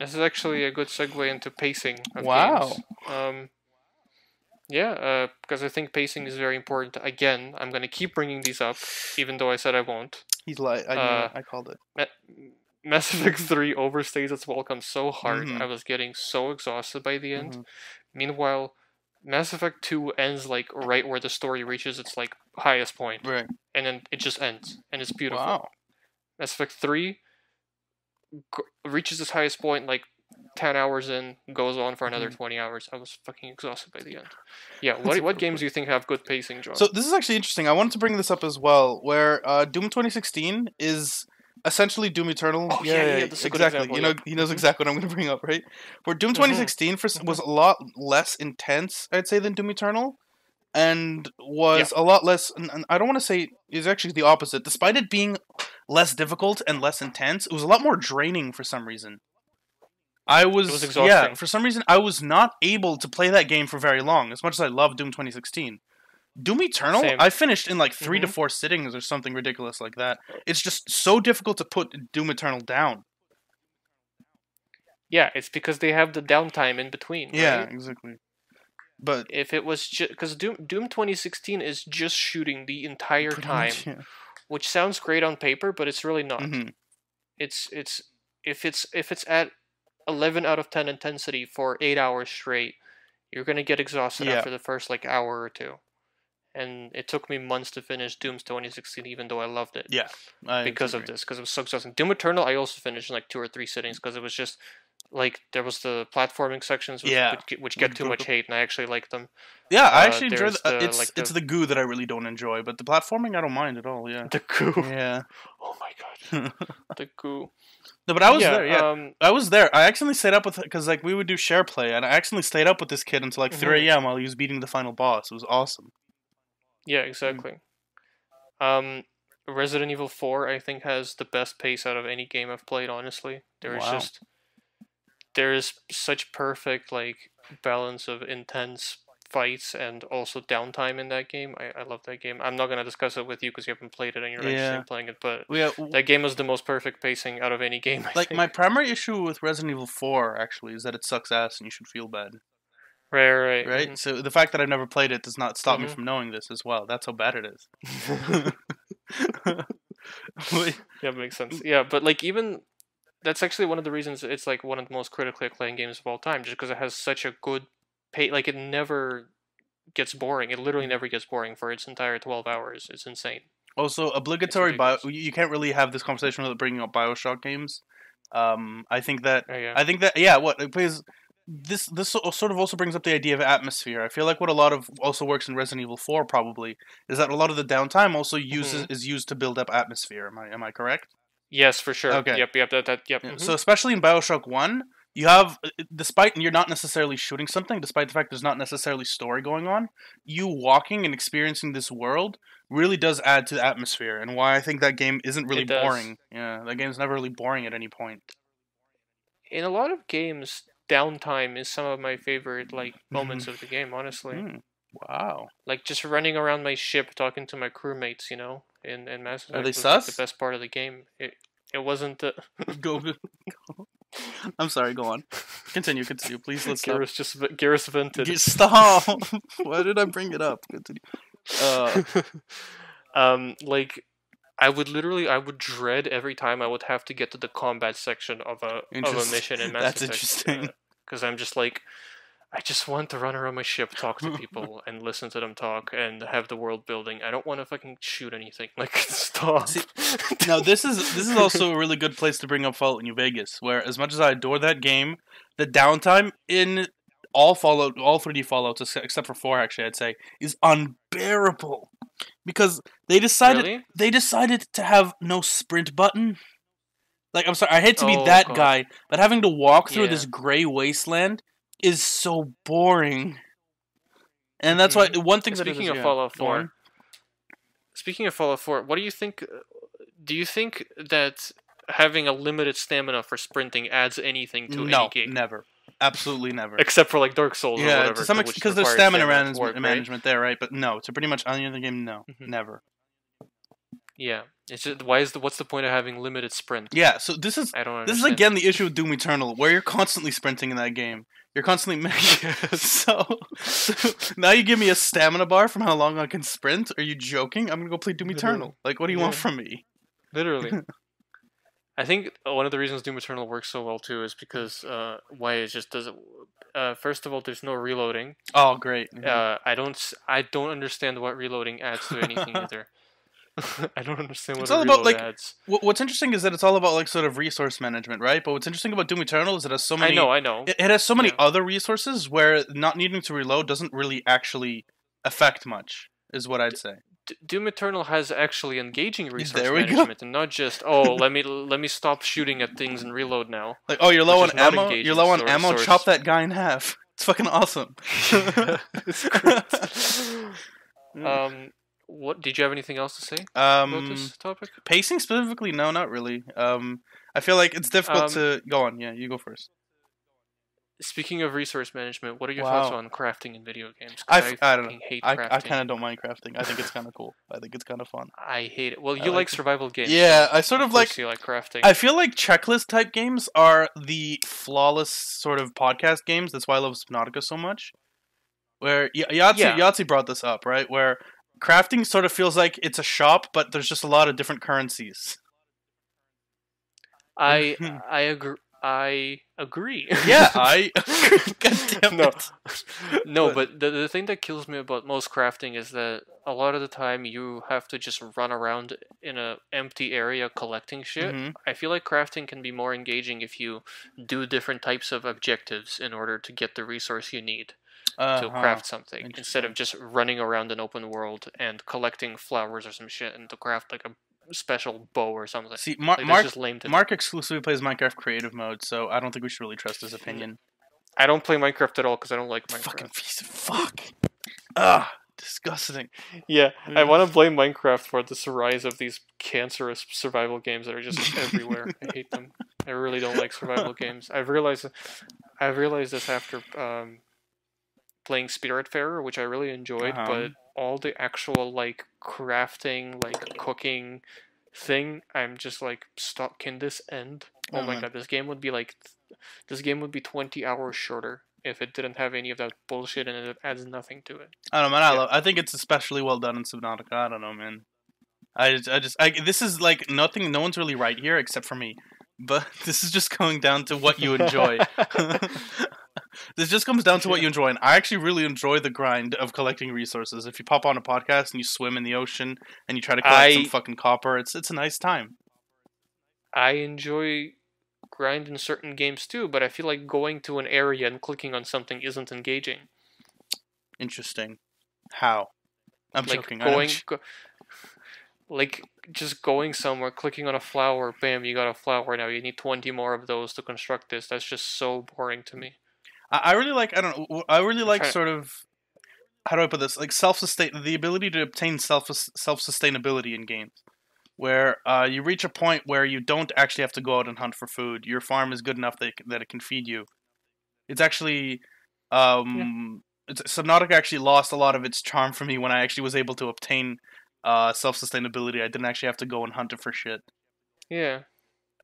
this is actually a good segue into pacing. Wow. Um, yeah, because I think pacing is very important. Again, I'm gonna keep bringing these up, even though I said I won't. He's like, I, uh. I called it. Ma- Mass Effect 3 overstays its welcome so hard. Mhm. I was getting so exhausted by the end. Mhm. Meanwhile, Mass Effect 2 ends like right where the story reaches its like highest point, Right. and then it just ends, and it's beautiful. Wow. Mass Effect 3 g- reaches its highest point like 10 hours in, goes on for another Mhm. 20 hours. I was fucking exhausted by the end. Yeah, what, what games do you think have good pacing, John? So this is actually interesting. I wanted to bring this up as well, where uh, Doom 2016 is essentially Doom Eternal. Oh, yeah, yeah, a exactly. example, you know, yeah. he knows Mhm. exactly what I'm going to bring up, right? Where Doom Mhm. 2016 for, was a lot less intense, I'd say, than Doom Eternal, and was a lot less. And, and I don't want to say is actually the opposite. Despite it being less difficult and less intense, it was a lot more draining for some reason. I was, was yeah. For some reason, I was not able to play that game for very long. As much as I love Doom 2016, Doom Eternal, Same. I finished in like 3 to Mhm. four sittings or something ridiculous like that. It's just so difficult to put Doom Eternal down. yeah, it's because they have the downtime in between. Yeah, right? exactly. But If it was just because Doom Doom 2016 is just shooting the entire time, much, yeah. which sounds great on paper, but it's really not. Mhm. It's it's if it's if it's at 11 out of 10 intensity for eight hours straight, you're gonna get exhausted Yeah. after the first like hour or two. And it took me months to finish Doom's 2016, even though I loved it. Yeah, I because of this, because it was so exhausting. Doom Eternal, I also finished in like two or three sittings because it was just like there was the platforming sections which, Yeah. which, get- which get too much hate, and I actually like them. Yeah, I uh, actually enjoy. The, uh, the, it's like, it's the- the goo that I really don't enjoy, but the platforming I don't mind at all. Yeah, The goo. yeah. Oh my god, the goo. no, but I was yeah, there. Yeah, Um, I was there. I accidentally stayed up with because like we would do share play, and I accidentally stayed up with this kid until like Mhm. 3 a.m. while he was beating the final boss. It was awesome. Yeah, exactly. Um, Resident Evil 4, I think, has the best pace out of any game I've played. Honestly, there is Wow. just there is such perfect like balance of intense fights and also downtime in that game. I, I love that game. I'm not gonna discuss it with you because you haven't played it and you're interested in playing it, but Yeah, that game was the most perfect pacing out of any game. I like think. my primary issue with Resident Evil 4 actually is that it sucks ass and you should feel bad, right, right, right? mhm. So the fact that I've never played it does not stop me Mhm. from knowing this as well. That's how bad it is. Yeah, makes sense. Yeah, but like even that's actually one of the reasons it's like one of the most critically acclaimed games of all time, just because it has such a good pay. Like it never gets boring. It literally never gets boring for its entire twelve hours. It's insane. Also, obligatory bio. You can't really have this conversation without bringing up Bioshock games. Um, I think that Oh yeah. I think that yeah, what because this this sort of also brings up the idea of atmosphere. I feel like what a lot of also works in Resident Evil Four probably is that a lot of the downtime also uses is used to build up atmosphere. Am I am I correct? Yes, for sure. Okay. Yep. Yep. That. that yep. Mhm. So especially in Bioshock One, you have uh, despite you're not necessarily shooting something, despite the fact there's not necessarily story going on, you walking and experiencing this world really does add to the atmosphere, and why I think that game isn't really boring. Yeah, that game's never really boring at any point. in a lot of games, downtime is some of my favorite like moments of the game. Honestly, Hmm. Wow. like just running around my ship talking to my crewmates. You know, in in Mass Effect Are they was, like, the best part of the game. It it wasn't the go, go. I'm sorry. Go on. Continue. Continue. Please. Let's stop. Garrus just v- Garrus vented. G- Stop. Why did I bring it up? Continue. Uh, um, like I would literally, I would dread every time I would have to get to the combat section of a of a mission in Mass that's Effect. Uh, interesting. Because I'm just like, I just want to run around my ship, talk to people, and listen to them talk, and have the world building. I don't want to fucking shoot anything. Like, stop. See, now this is this is also a really good place to bring up Fallout New Vegas, where as much as I adore that game, the downtime in all Fallout, all 3D Fallouts except for four, actually, I'd say, is unbearable because they decided really? they decided to have no sprint button. Like I'm sorry, I hate to be Oh, that God. guy, but having to walk through Yeah. this gray wasteland is so boring. And that's why mm-hmm. one thing Speaking of yeah, Fallout 4, on. Speaking of Fallout 4, what do you think? Do you think that having a limited stamina for sprinting adds anything to no, any game? never, absolutely never. Except for like Dark Souls or Yeah, whatever. to some extent, because there's stamina management, work, right? management there, right? But no, to pretty much any other game, no, Mhm. never. Yeah, it's just why is the what's the point of having limited sprint? Yeah, so this is I don't. this is again the issue with Doom Eternal, where you're constantly sprinting in that game. You're constantly so, so now you give me a stamina bar from how long I can sprint. Are you joking? I'm gonna go play Doom. Eternal. Like, what do you want from me? literally. I think one of the reasons Doom Eternal works so well too is because uh, why it just doesn't. Uh, first of all, there's no reloading. Oh, great. Mhm. Uh, I don't. I don't understand what reloading adds to anything either. I don't understand what It's all about, like, adds. Wh- What's interesting is that it's all about like sort of resource management, right? But what's interesting about Doom Eternal is it has so many. I know. I know. It, it has so many Yeah. other resources where not needing to reload doesn't really actually affect much. Is what I'd say. D- Doom Eternal has actually engaging resource There we go. management, and not just oh let me let me stop shooting at things and reload now. Like, oh, you're low on Which is not ammo. You're low on source- ammo. Chop that guy in half. It's fucking awesome. it's great. um, what did you have anything else to say about um, this topic? pacing specifically, no, not really. Um, I feel like it's difficult Um, to go on. Yeah, you go first. Speaking of resource management, what are your thoughts on crafting in video games? I f- I don't know. hate I, crafting. I kind of don't mind crafting. I think it's kind of cool. I think it's kind of fun. I hate it. Well, you like like survival games. Yeah, I sort so of like you like crafting. I feel like checklist type games are the flawless sort of podcast games. That's why I love Subnautica so much. Where y- Yahtzee, Yeah. Yahtzee brought this up, right? Where crafting sort of feels like it's a shop, but there's just a lot of different currencies. I I agree. I agree. Yeah, I. No, no, But- the the thing that kills me about most crafting is that a lot of the time you have to just run around in a empty area collecting shit. Mhm. I feel like crafting can be more engaging if you do different types of objectives in order to get the resource you need to Uh-huh. craft something instead of just running around an open world and collecting flowers or some shit and to craft like a special bow or something. See, Mar- Like, Mark. just lame to. Mark exclusively plays Minecraft creative mode, so I don't think we should really trust his opinion. I don't play Minecraft at all because I don't like Minecraft. Fucking piece of fuck. Ugh, disgusting. Yeah, I Mm. want to blame Minecraft for this rise of these cancerous survival games that are just everywhere. I hate them. I really don't like survival games. I've realized, I've realized this after um, playing Spiritfarer, which I really enjoyed, Uh-huh. but all the actual like crafting, like cooking thing, I'm just like, stop. Can this end? Oh my Mhm. god, this game would be like, this game would be twenty hours shorter if it didn't have any of that bullshit and it adds nothing to it. I don't know, man. I Yeah. love. I think it's especially well done in Subnautica. I don't know, man. I just, I just, I, this is like nothing. No one's really right here except for me. But this is just going down to what you enjoy. this just comes down to what you enjoy, and I actually really enjoy the grind of collecting resources. If you pop on a podcast and you swim in the ocean and you try to collect some fucking copper, it's it's a nice time. I enjoy grind in certain games too, but I feel like going to an area and clicking on something isn't engaging. Interesting. How? I'm like joking. I going, go, like just going somewhere, clicking on a flower, bam, you got a flower now. You need twenty more of those to construct this. That's just so boring to me. I, really like. I don't know. I really like sort of. How do I put this? Like self sustain, the ability to obtain self self sustainability in games, where uh, you reach a point where you don't actually have to go out and hunt for food. Your farm is good enough that it, that it can feed you. It's actually, um, it's, Subnautica actually lost a lot of its charm for me when I actually was able to obtain uh, self sustainability. I didn't actually have to go and hunt it for shit. Yeah,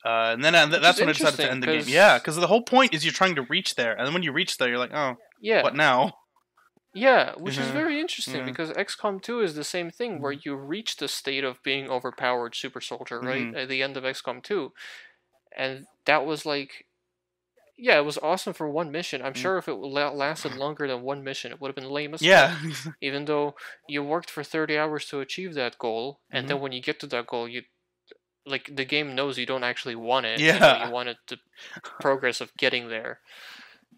Uh, and then uh, Which that's when I decided to end the game. Yeah, because the whole point is you're trying to reach there, and then when you reach there, you're like, oh, yeah, what now? yeah. Which is Mhm. very interesting Yeah. because XCOM 2 is the same thing where you reach the state of being overpowered super soldier, right? Mhm. At the end of XCOM 2, and that was like. Yeah, it was awesome for one mission. I'm Mm. sure if it lasted longer than one mission, it would have been lame as. Yeah, even though you worked for 30 hours to achieve that goal and Mm-hmm. then when you get to that goal you like the game knows you don't actually want it you, know, Yeah. you wanted the progress of getting there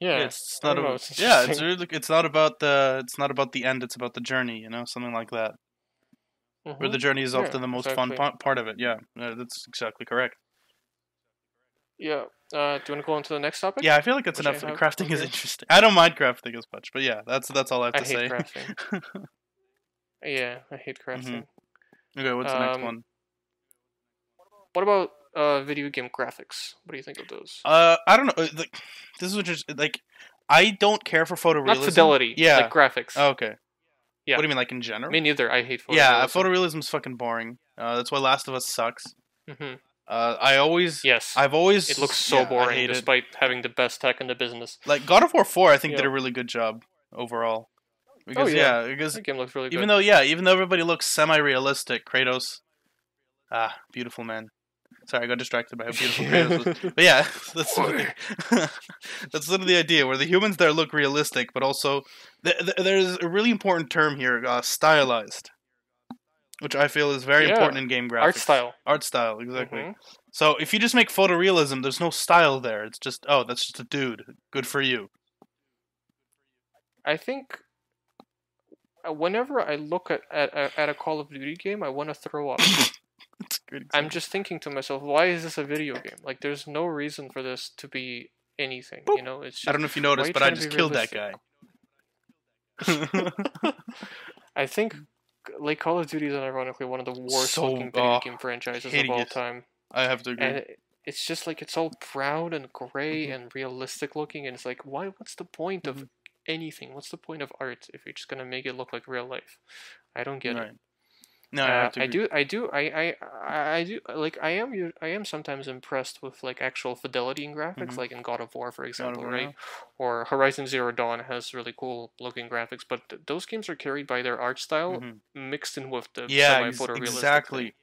yeah, it's not. don't A, know, it's yeah, it's really. It's not about the. It's not about the end. It's about the journey. You know, something like that. Where Mhm. the journey is Yeah, often the most fun exactly. pa- part of it. Yeah, that's exactly correct. Yeah uh, do you want to go on to the next topic Yeah, I feel like it's Which enough. Crafting is interesting. I don't mind crafting as much, but yeah, that's that's all I have i to hate say. crafting yeah i hate crafting okay, what's the next Um, one? what about uh, video game graphics what do you think of those Uh, I don't know. uh, Like, this is what just like. I don't care for photorealism. not fidelity Yeah. like graphics Oh, okay. Yeah. What do you mean, like in general? me neither i hate photorealism yeah, photorealism's fucking boring. Uh, that's why Last of Us sucks. hmm Uh, I always, yes I've always. it looks so yeah, boring hate it. despite having the best tech in the business Like God of War Four, I think did a really good job overall. Because yeah. yeah, because That game looks really good. even though yeah, even though everybody looks semi-realistic, Kratos, ah, beautiful man. Sorry, I got distracted by how beautiful Kratos was. But yeah, that's sort of the, that's sort of the idea where the humans there look realistic, but also th- th- there's a really important term here, uh, stylized, which I feel is very Yeah. important in game graphics. art style. Art style, exactly. Mhm. So if you just make photorealism, there's no style there. It's just oh, that's just a dude. Good for you. I think uh, whenever I look at, at at a Call of Duty game, I want to throw up. That's a good. I'm just thinking to myself, why is this a video game? Like, there's no reason for this to be anything. You know, it's just. I don't know if you noticed, but I just killed that guy. I think like Call of Duty is ironically one of the worst So- looking video oh, game franchises of all time. I have to agree. and it's just like it's all proud and gray Mhm. and realistic looking and it's like why what's the point Mm-hmm. of anything what's the point of art if you're just gonna make it look like real life i don't get right. it No, I uh, have to I do I do I, I I I do like I am I am sometimes impressed with like actual fidelity in graphics Mhm. like in God of War for example War, right yeah. or Horizon Zero Dawn has really cool looking graphics but th- those games are carried by their art style Mhm. mixed in with the Yeah, semi ex- exactly.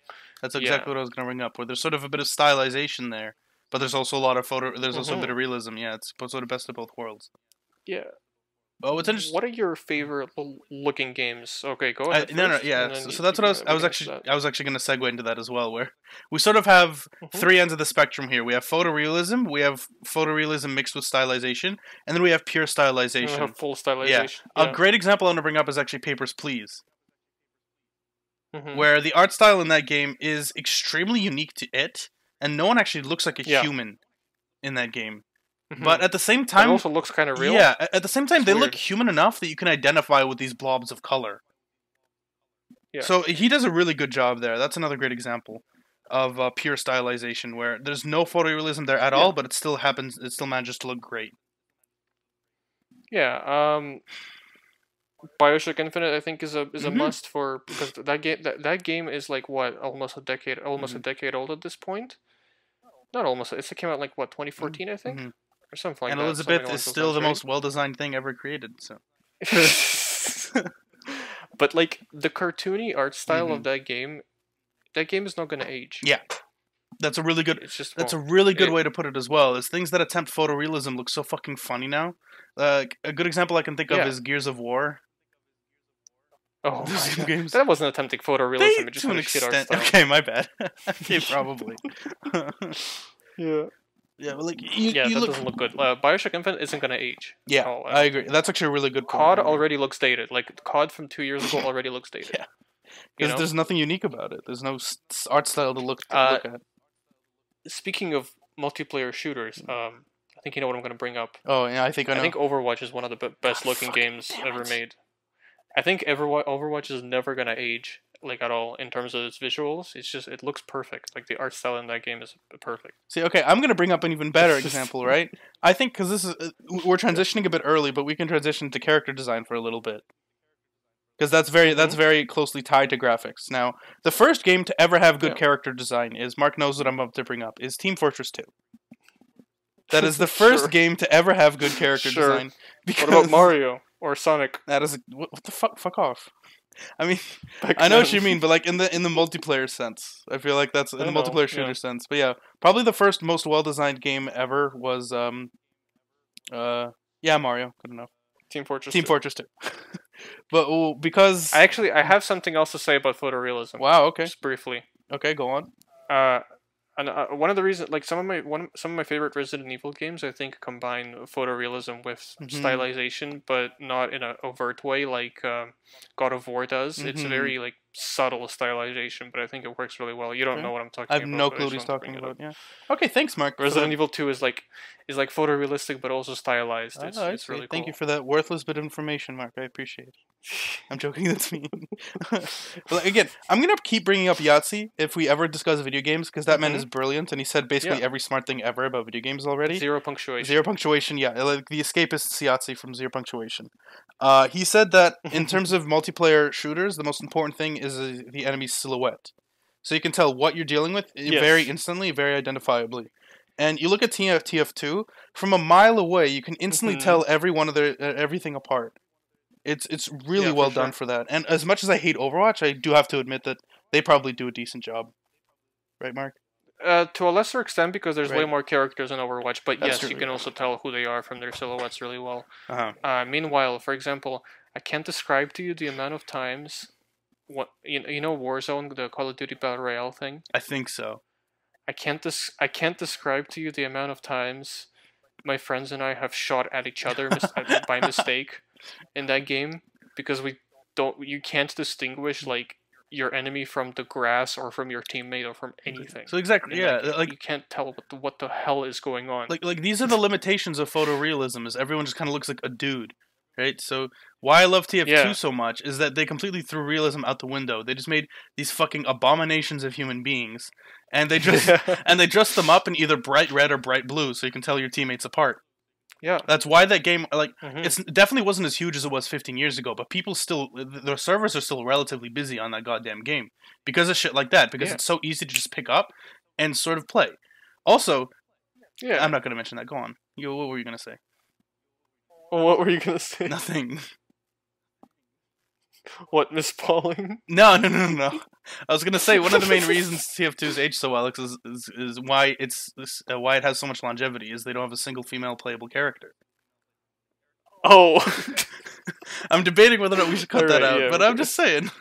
That's Yeah. exactly what I was going to bring up. Where there's sort of a bit of stylization there, but there's also a lot of photo. There's also a bit of realism. Yeah, it's sort of best of both worlds. yeah Oh, what's interesting. What are your favorite looking games? Okay, go I, ahead. no, no, yeah. So, so that's what I was. I was actually. I was actually going to segue into that as well, where we sort of have Mhm. three ends of the spectrum here. We have photorealism, we have photorealism mixed with stylization, and then we have pure stylization. have full stylization. Yeah, A great example I want to bring up is actually Papers, Please, Mhm. where the art style in that game is extremely unique to it, and no one actually looks like a Yeah. human in that game. Mhm. But at the same time, it also looks kind of real. yeah, at the same time, It's they look human enough that you can identify with these blobs of color. Yeah. So he does a really good job there. That's another great example of uh, pure stylization, where there's no photorealism there at Yeah. all, but it still happens. It still manages to look great. Yeah. Um, Bioshock Infinite, I think, is a is a Mhm. must for because that game that, that game is like what almost a decade almost Mm-hmm. a decade old at this point. Not almost. It came out like what 2014, I think, Mhm. Or something like and that. Elizabeth something is still the right? most well-designed thing ever created. So but like the cartoony art style Mhm. of that game, that game is not going to age. yeah, that's a really good. It's just That's a really good It- way to put it as well. Is things that attempt photorealism look so fucking funny now. Uh, a good example I can think of Yeah. is Gears of War. oh those games- That wasn't attempting photorealism. They, it just to an a shit art extent. style. Okay, my bad. okay, probably. Yeah. Yeah, like you, yeah, you that look. doesn't look good. Uh, Bioshock Infinite isn't gonna age. Yeah, at all. I agree. That's actually a really good point. COD already looks dated. Like COD from two years ago already looks dated. Yeah. Because there's nothing unique about it. There's no art style to look to Uh, look at. Speaking of multiplayer shooters, um, I think you know what I'm gonna bring up. Oh yeah, I think I I, think Overwatch is one of the be- best looking games ever made. I think Overwatch Overwatch is never gonna age like at all in terms of its visuals. It's just it looks perfect. Like the art style in that game is perfect. See, okay, I'm gonna bring up an even better example, right? I think because this is uh, we're transitioning a bit early, but we can transition to character design for a little bit. Because that's very that's Mm-hmm. very closely tied to graphics. Now, the first game to ever have good Yeah. character design is Mark knows what I'm about to bring up is Team Fortress 2. That is the first Sure. game to ever have good character Sure. design. Because What about Mario or Sonic? That is what, what the fuck? Fuck off. I mean, back I know what you mean, but like in the in the multiplayer sense, I feel like that's in I the know, multiplayer yeah. shooter sense. But yeah, probably the first most well designed game ever was um, uh, yeah, Mario. Good enough. Team Fortress. Team 2. Fortress 2. but well, because I actually I have something else to say about photorealism. wow, okay, Just briefly. okay, go on. Uh, and uh, one of the reasons, like some of my one, some of my favorite Resident Evil games, I think combine photorealism with Mhm. stylization, but not in an overt way like um, God of War does. It's Mhm. very like subtle stylization, but I think it works really well. You don't Okay. know what I'm talking about. I have about. no clue what he's talking about. Yeah. Okay, thanks, Mark. Resident. Evil Two is like is like photorealistic, but also stylized. It's, I it's really Thank cool. you for that worthless bit of information, Mark. I appreciate it. I'm joking. That's me. but again, I'm gonna keep bringing up Yahtzee if we ever discuss video games because that man Mhm. is brilliant and he said basically Yeah. every smart thing ever about video games already. Zero punctuation. Zero punctuation, yeah, like the escapist Yahtzee from Zero Punctuation. Uh, he said that in terms of multiplayer shooters, the most important thing is uh, the enemy's silhouette, so you can tell what you're dealing with uh, very instantly, very identifiably. And you look at TF TF2 from a mile away, you can instantly Mhm. tell every one of their uh, everything apart. It's it's really Yeah, for well done sure. for that. And as much as I hate Overwatch, I do have to admit that they probably do a decent job. Right, Mark? Uh, to a lesser extent because there's way Right. more characters in Overwatch, but That's yes, true, you can also tell who they are from their silhouettes really well. Uh-huh. Uh, meanwhile, for example, I can't describe to you the amount of times what you, you know Warzone, the Call of Duty Battle Royale thing. I think so. I can't des- I can't describe to you the amount of times my friends and I have shot at each other mis- by mistake in that game because we don't you can't distinguish like your enemy from the grass or from your teammate or from anything. So exactly, in yeah, game. like you can't tell what the, what the hell is going on. like like these are the limitations of photorealism is everyone just kind of looks like a dude right so why i love tf2 Yeah. so much is that they completely threw realism out the window they just made these fucking abominations of human beings and they just and they dressed them up in either bright red or bright blue so you can tell your teammates apart yeah. that's why that game like mhm. it's it definitely wasn't as huge as it was 15 years ago but people still the servers are still relatively busy on that goddamn game because of shit like that because Yeah. it's so easy to just pick up and sort of play also yeah. i'm not going to mention that go on you what were you going to say What were you gonna say? Nothing. What Miss Pauling? No, no, no, no, no. I was gonna say one of the main reasons TF2's age so well is, is, is why it's this, uh, why it has so much longevity is they don't have a single female playable character. Oh, I'm debating whether or not we should cut that out, yeah, but I'm just saying.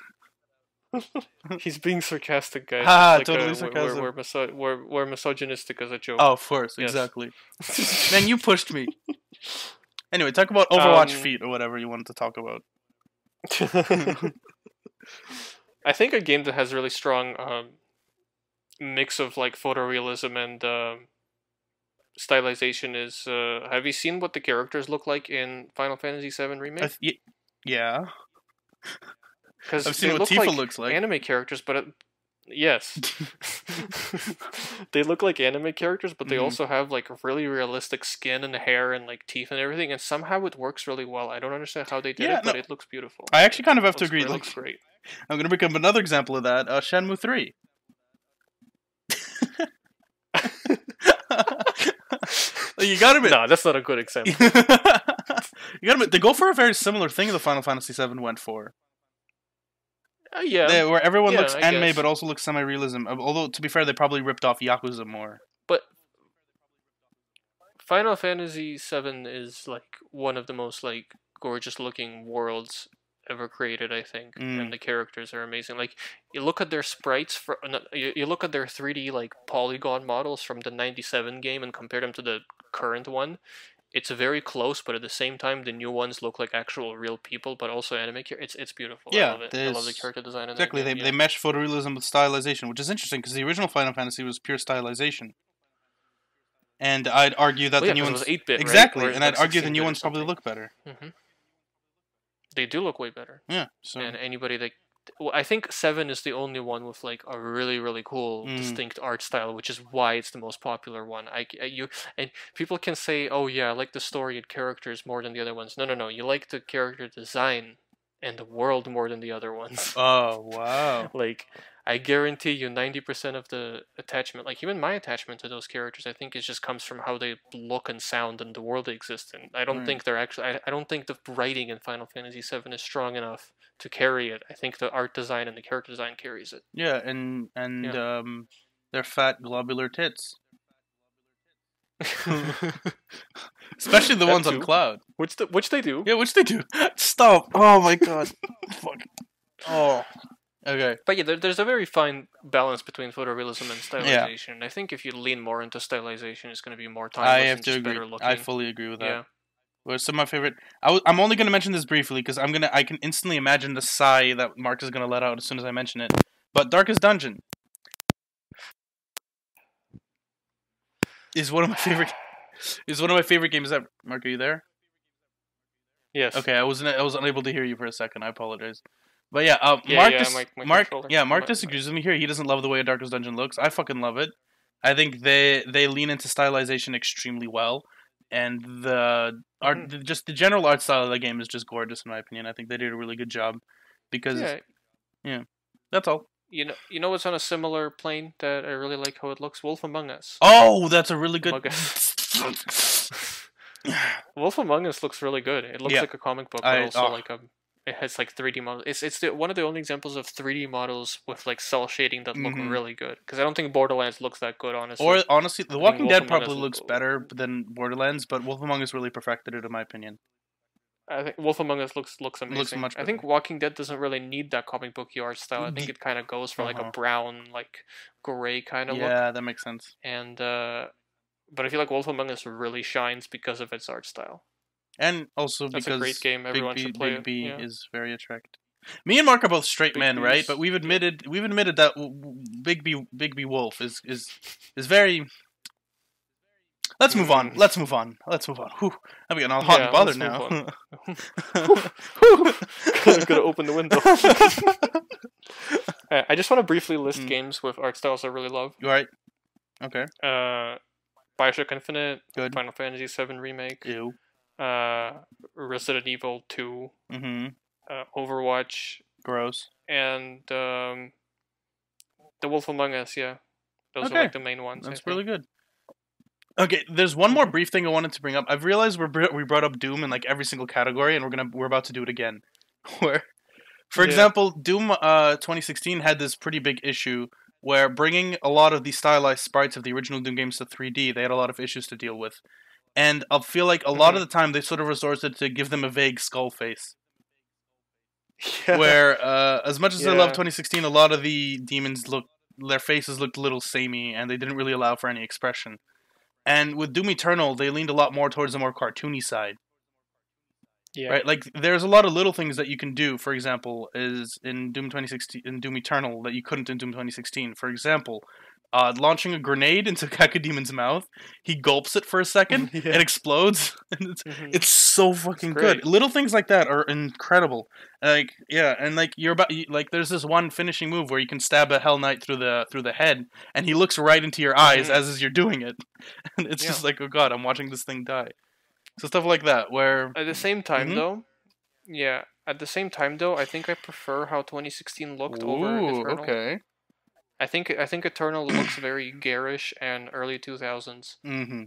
he's being sarcastic, guys. Ha, It's totally uh, we're- sarcasm. We're, we're, miso- we're, we're misogynistic as a joke. Oh, of course, Yes. exactly. Man, you pushed me. Anyway, talk about Overwatch Um, feet or whatever you wanted to talk about. I think a game that has really strong um, mix of like photorealism and um stylization is. Uh, have you seen what the characters look like in Final Fantasy VII Remake? th- yeah, Because I've seen what look Tifa like looks like. anime characters, but it, yes, they look like anime characters, but they Mhm. also have like really realistic skin and hair and like teeth and everything, and somehow it works really well. I don't understand how they did Yeah, it, but it looks beautiful. I actually kind of have to agree. It looks great. I'm gonna bring up another example of that. Uh, Shenmue three. you gotta admit, No, that's not a good example. you gotta admit, they go for a very similar thing the Final Fantasy VII went for, Uh, yeah, They- where everyone Yeah, looks I anime guess. but also looks semi-realism. Although to be fair, they probably ripped off Yakuza more. but Final Fantasy VII is like one of the most like gorgeous looking worlds ever created. I think, Mm. and the characters are amazing. Like you look at their sprites for you, you look at their 3D like polygon models from the 97 game and compare them to the current one. It's very close, but at the same time, the new ones look like actual real people, but also anime. char- It's it's beautiful. Yeah, I love it. I love the character design. Exactly. They, game, they yeah. mesh photorealism with stylization, which is interesting because the original Final Fantasy was pure stylization. And I'd argue that Well, the yeah, new ones 8-bit, exactly, right? and I'd argue the new ones probably look better. Mhm. They do look way better. Yeah. So and anybody that I think seven is the only one with like a really really cool Mm. distinct art style, which is why it's the most popular one. I, I- you and people can say, oh yeah, I like the story and characters more than the other ones. No, no, no, you like the character design and the world more than the other ones. Oh wow. like I guarantee you, ninety percent of the attachment, like even my attachment to those characters, I think it just comes from how they look and sound and the world they exist in. I don't Right. think they're actually. I, I don't think the writing in Final Fantasy VII is strong enough to carry it. I think the art design and the character design carries it. Yeah, and and um, they're fat globular tits, especially the That ones on. Cloud. which the, which they do. Yeah, which they do. Stop. Oh my god. Fuck. Oh. Okay. But yeah, there, there's a very fine balance between photorealism and stylization. And I think if you lean more into stylization, it's going to be more I timeless have and to just agree. better looking. I fully agree with that. yeah. Well, some of my favorite. I w- I'm only going to mention this briefly because I'm gonna. I can instantly imagine the sigh that Mark is going to let out as soon as I mention it. But Darkest Dungeon is one of my favorite. Is one of my favorite games ever. Mark, are you there? Yes. Okay, I wasn't. I was unable to hear you for a second. I apologize. But yeah, uh, Yeah, Mark. yeah, dis- my- my Mark. Yeah, Mark disagrees with me here. He doesn't love the way a Darkest Dungeon looks. I fucking love it. I think they they lean into stylization extremely well, and the art, the, just the general art style of the game is just gorgeous in my opinion. I think they did a really good job because Yeah, that's all. you know, you know what's on a similar plane that I really like how it looks. Wolf Among Us. Oh, that's a really good. Wolf Among Us looks really good. It looks Yeah. like a comic book, but I- also oh. like a. It has like 3D models. It's it's the, one of the only examples of 3D models with like cel shading that look Mhm. really good. Because I don't think Borderlands looks that good, honestly. or honestly, The Walking Dead Among probably looks go- better than Borderlands, but Wolf Among Us really perfected it in my opinion. I think Wolf Among Us looks looks amazing. Looks much I think Walking Dead doesn't really need that comic booky art style. I think it kind of goes for like Uh-huh. a brown, like gray kind of look. Yeah, that makes sense. And uh, but I feel like Wolf Among Us really shines because of its art style. And also That's because a great game. Everyone Bigby, should play Big. B yeah. is very attractive. Me and Mark are both straight Big men, right? But we've admitted we've admitted that Bigby Big B Wolf is is is very. Let's move on. Mm. Let's move on. Let's move on. Whew. I'm getting all hot Yeah, and bothered now. I'm gonna open the window. Uh, I just want to briefly list Mm. games with art styles I really love. you alright? Okay. Uh, Bioshock Infinite, Good. Final Fantasy VII Remake, Ew. Uh, Resident Evil 2, Mm-hmm. uh, Overwatch, Gross. and um, The Wolf Among Us. Yeah, those Okay. are like the main ones. That's really good. Okay, there's one more brief thing I wanted to bring up. I've realized we're br- we brought up Doom in like every single category, and we're gonna we're about to do it again. Where, for Yeah. example, Doom uh 2016 had this pretty big issue where bringing a lot of the stylized sprites of the original Doom games to 3D, they had a lot of issues to deal with, and I feel like a lot of the time they sort of resorted to give them a vague skull face. Yeah. where uh, as much as I love 2016, a lot of the demons look their faces looked a little samey, and they didn't really allow for any expression. And with Doom Eternal, they leaned a lot more towards the more cartoony side, yeah. right? Like there's a lot of little things that you can do. For example, is in Doom 2016 in Doom Eternal that you couldn't in Doom 2016. For example. Uh, launching a grenade into Cacodemons mouth, he gulps it for a second, Yeah. it explodes, and it's Mhm. it's so fucking good. Little things like that are incredible. Like yeah, and like you're about like there's this one finishing move where you can stab a Hell Knight through the through the head, and he looks right into your eyes Mhm. as as you're doing it, and it's Yeah. just like oh god, I'm watching this thing die. So stuff like that where At the same time, Mhm. though, yeah. At the same time, though, I think I prefer how 2016 looked over Ooh, Eternal. okay, I think I think Eternal looks very garish and early 2000s. mm-hmm.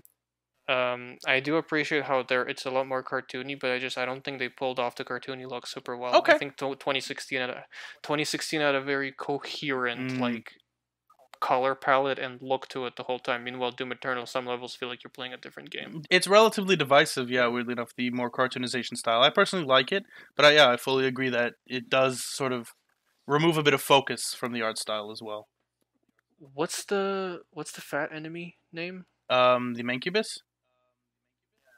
Um, I do appreciate how there it's a lot more cartoony, but I just I don't think they pulled off the cartoony look super well. Okay. I think to- 2016 had a 2016 had a very coherent Mm. like color palette and look to it the whole time. Meanwhile, Doom Eternal, some levels feel like you're playing a different game. It's relatively divisive, yeah. Weirdly enough, the more cartoonization style. I personally like it, but I, yeah, I fully agree that it does sort of remove a bit of focus from the art style as well. What's the what's the fat enemy name? Um, the Mancubus.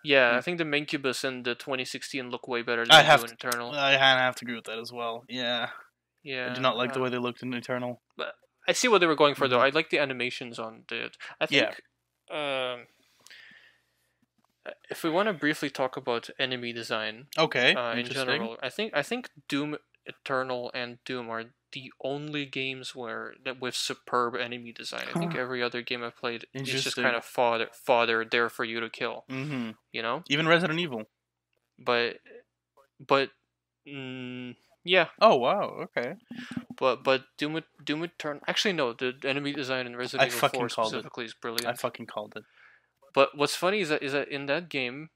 Yeah, I Mm. think the Mancubus in the 2016 look way better than I have do in Eternal. I have to agree with that as well. Yeah, yeah, I do not like the uh, way they looked in Eternal. I see what they were going for though. Mhm. I like the animations on it. I Yeah. think um, if we want to briefly talk about enemy design Okay, uh, in general, I think I think Doom Eternal and Doom are the only games where that with superb enemy design. I think every other game I've played is just kind of fodder fodder there for you to kill. hmm You know, Even Resident Evil. but but mm, yeah, Oh wow. Okay. but but Doom Doom Eternal. Actually, no, the enemy design in Resident I Evil 4 specifically is brilliant. I fucking called it. But what's funny is that is that in that game,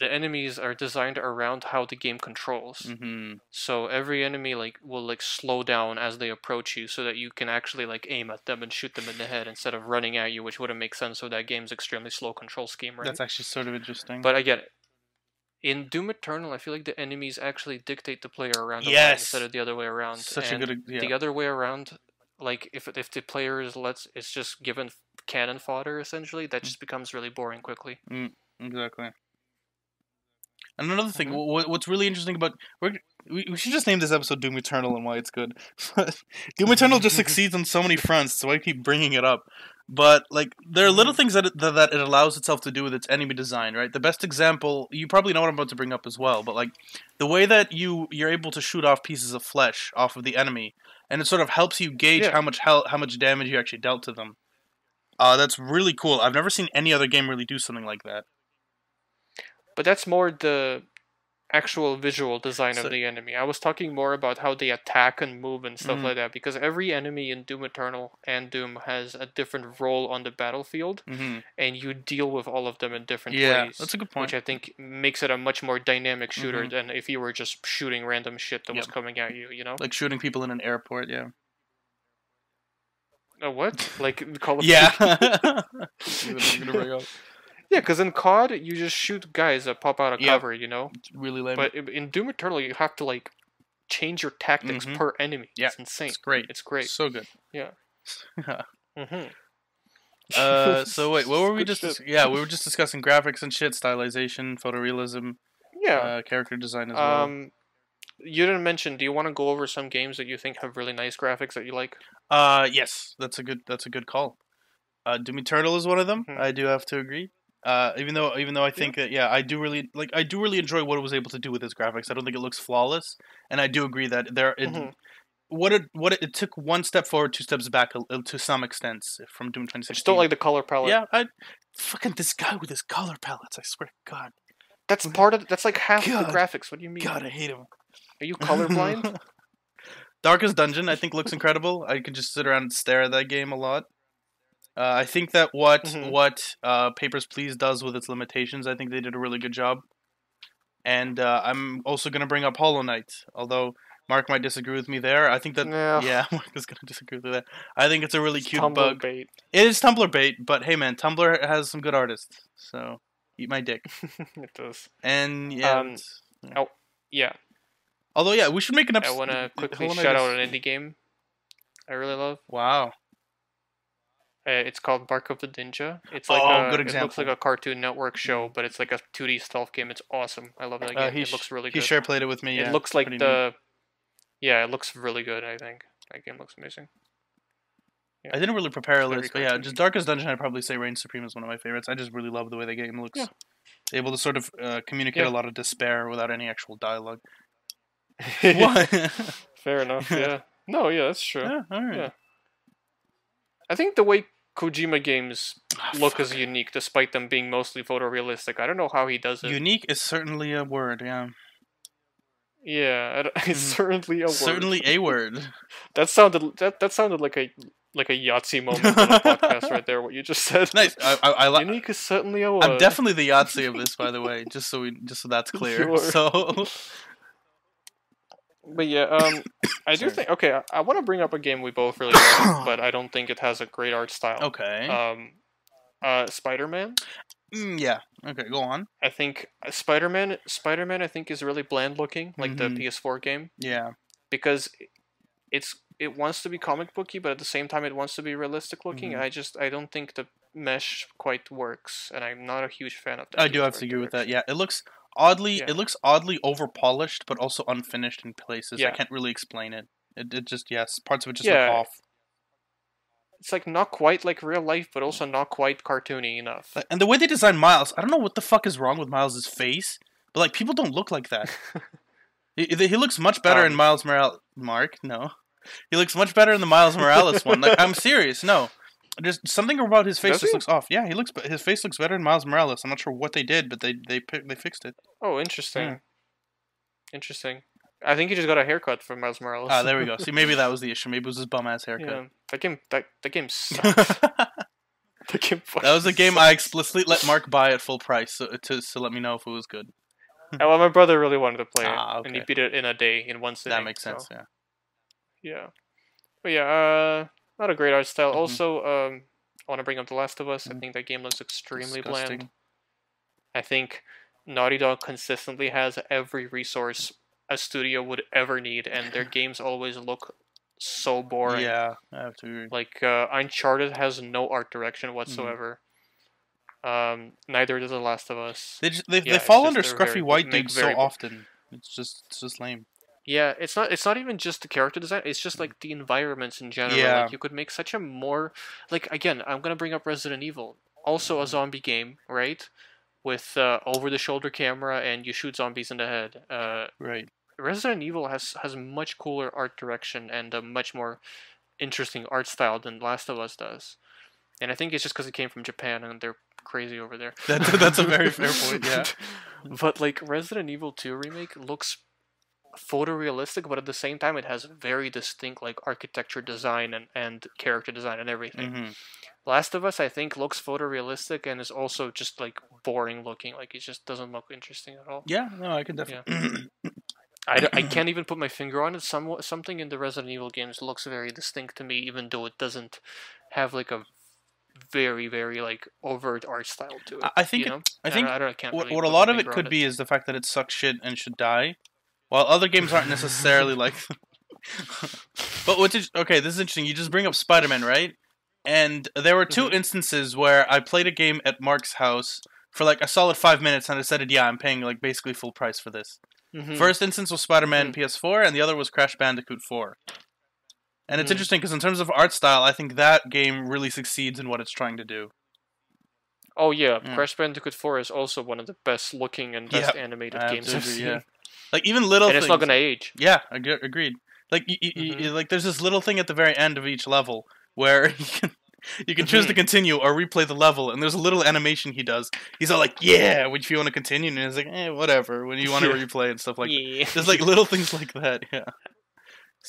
the enemies are designed around how the game controls. hmm So every enemy like will like slow down as they approach you, so that you can actually like aim at them and shoot them in the head instead of running at you, which wouldn't make sense. So that game's extremely slow control scheme, right? That's actually sort of interesting. But I get it. In Doom Eternal, I feel like the enemies actually dictate the player around Yes! instead of the other way around. Such and a good yeah. The other way around, like if if the player is let's it's just given cannon fodder essentially, Mm. that just becomes really boring quickly. Exactly. And another thing, Mhm. wh- what's really interesting about we're, we we should just name this episode Doom Eternal and why it's good. Doom Eternal just succeeds on so many fronts, so I keep bringing it up. But like, there are little Mhm. things that it, that, that it allows itself to do with its enemy design, right? The best example, you probably know what I'm about to bring up as well, but like the way that you you're able to shoot off pieces of flesh off of the enemy, and it sort of helps you gauge Yeah. how much hel- how much damage you actually dealt to them. Uh, that's really cool. I've never seen any other game really do something like that. But that's more the actual visual design So- of the enemy. I was talking more about how they attack and move and stuff Mhm. like that because every enemy in Doom Eternal and Doom has a different role on the battlefield hmm and you deal with all of them in different Yeah, ways. that's a good point. Which I think makes it a much more dynamic shooter Mhm. than if you were just shooting random shit that was coming at you, you know? like shooting people in an airport. Yeah. Uh, what? Like Call of Yeah. Yeah, because in COD you just shoot guys that pop out of cover, you know. It's really lame. But in Doom Eternal you have to like change your tactics Mhm. per enemy. Yeah, it's insane. it's great. It's great. So good. Yeah. Mm-hmm. uh, so wait, what were we just? dis- yeah, we were just discussing graphics and shit, stylization, photorealism, Yeah. uh, character design as well. um, you didn't mention. Do you want to go over some games that you think have really nice graphics that you like? Uh, yes, that's a good. That's a good call. Uh, Doom Eternal is one of them. Mhm. I do have to agree. Uh, even though, even though I think that, yeah, I do really like. I do really enjoy what it was able to do with its graphics. I don't think it looks flawless, and I do agree that there. It, Mhm. What it what it, it took one step forward, two steps back, uh, to some extent from Doom I 2016. just don't like the color palette. Yeah, I fucking this guy with his color palettes. I swear to God, That's part of. That's like half God. the graphics. What do you mean? God, I hate him. Are you colorblind? Darkest Dungeon, I think, looks incredible. I could just sit around and stare at that game a lot. Uh, I think that what Mhm. what uh, Papers Please does with its limitations, I think they did a really good job. And uh, I'm also going to bring up Hollow Knight, although Mark might disagree with me there. I think that Yeah. yeah, Mark is going to disagree with that. I think it's a really It's cute Tumblr bug. bait. It is Tumblr bait, but hey man, Tumblr has some good artists, so eat my dick. it does. And yeah, Um, it's- Yeah. although yeah, we should make an Episode. I want to quickly shout out an indie game. I really love. Wow. Uh, it's called Mark of the Ninja. It's like Oh, a, good example. it looks like a Cartoon Network show, but it's like a 2D stealth game. It's awesome. I love that game. Uh, he it looks really good. He share played it with me. it yeah, looks like pretty the yeah, it looks really good. I think that game looks amazing. neat. I didn't really prepare a list, but yeah, just Darkest Dungeon. I'd probably say Reign Supreme is one of my favorites. I just really love the way the game looks. Yeah. Able to sort of uh, communicate Yeah. a lot of despair without any actual dialogue. what? Fair enough. Yeah. No, yeah, that's true. yeah, all right. Yeah. I think the way Kojima games Ah, look is unique, despite them being mostly photorealistic. I don't know how he does it. Unique is certainly a word. Yeah, yeah, it's Mhm. certainly a word. certainly a word. That sounded that that sounded like a like a Yahtzee moment on a podcast right there. What you just said. Nice. I, I, I like. Unique is certainly a word. I'm definitely the Yahtzee of this, by the way. Just so we, just so that's clear. You are. So, But yeah, um, I do think. Okay, I, I want to bring up a game we both really like, but I don't think it has a great art style. Okay. Um, uh, Spider Man. Mm, yeah. Okay. Go on. I think Spider Man. Spider Man. I think is really bland looking, like Mhm. the PS4 game, Yeah. because it's it wants to be comic booky, but at the same time it wants to be realistic looking. Mhm. I just I don't think the mesh quite works, and I'm not a huge fan of that. I do have to agree with that. Yeah. It looks oddly. Yeah. It looks oddly over polished, but also unfinished in places. I can't really explain it. It, it just yes, parts of it just Yeah. look off. It's like not quite like real life, but also not quite cartoony enough. And the way they design Miles, I don't know what the fuck is wrong with Miles' face, but like people don't look like that. he, he looks much better in Um, Miles Morales. Mark, no, he looks much better in the Miles Morales one. Like I'm serious, no. Just something about his face Does just he? looks off. Yeah, he looks. His face looks better in Miles Morales. I'm not sure what they did, but they they they fixed it. Oh, interesting. Interesting. I think he just got a haircut from Miles Morales. Ah, there we go. See, maybe that was the issue. Maybe it was his bum ass yeah, haircut. that game. That that game sucked. that game. that was a game sucked. I explicitly let Mark buy at full price so, to to let me know if it was good. And, well, my brother really wanted to play Ah, it, and he beat it in a day in one sitting. that makes so, sense. Yeah. Yeah. But yeah, uh, not a great art style. Mhm. Also, um, I want to bring up The Last of Us. I Mhm. think that game looks extremely Disgusting. bland. I think Naughty Dog consistently has every resource a studio would ever need, and their games always look so boring. Yeah, I have to agree. Like uh, Uncharted has no art direction Mm-hmm. whatsoever. Um, neither does The Last of Us. They just, they, Yeah, they fall under scruffy white dudes so often. It's just it's just lame. Yeah, it's not. It's not even just the character design. It's just like the environments in general. Yeah. Like you could make such a more, like again, I'm gonna bring up Resident Evil, also a zombie game, right? With uh, over-the-shoulder camera and you shoot zombies in the head. Uh, Right. Resident Evil has has much cooler art direction and a much more interesting art style than Last of Us does. And I think it's just because it came from Japan and they're crazy over there. That, that's a very fair point. Yeah. but like Resident Evil 2 remake looks photorealistic, but at the same time it has very distinct like architecture design and, and character design and everything. hmm Last of Us I think looks photorealistic and is also just like boring looking. Like it just doesn't look interesting at all. Yeah. No, I can definitely. I I can't even put my finger on it. Some something in the Resident Evil games looks very distinct to me, even though it doesn't have like a very very like overt art style to it. I- think you it- I think don't, I, don't, I can't what, really what a lot of it could be is the fact that it sucks shit and should die, while other games aren't necessarily like. but what's it, okay? This is interesting. You just bring up Spider Man, right? And there were 2 Mhm. instances where I played a game at Mark's house for like a solid five minutes, and I decided, yeah, I'm paying like basically full price for this. Mhm. First instance was Spider Man Mhm. PS4, and the other was Crash Bandicoot 4. And it's Mhm. interesting because in terms of art style, I think that game really succeeds in what it's trying to do. Oh yeah, Yeah. Crash Bandicoot 4 is also one of the best looking and best animated I games I've seen. yeah. Like even little And things. it's not gonna age. Yeah, ag- agreed. Like y- y- y- Mhm. like there's this little thing at the very end of each level where you can you can choose to Mhm. continue or replay the level, and there's a little animation he does. He's all like, "Yeah," if you want to continue, and he's like, "Eh, whatever." When you want to replay and stuff like. that. There's like little things like that. Yeah.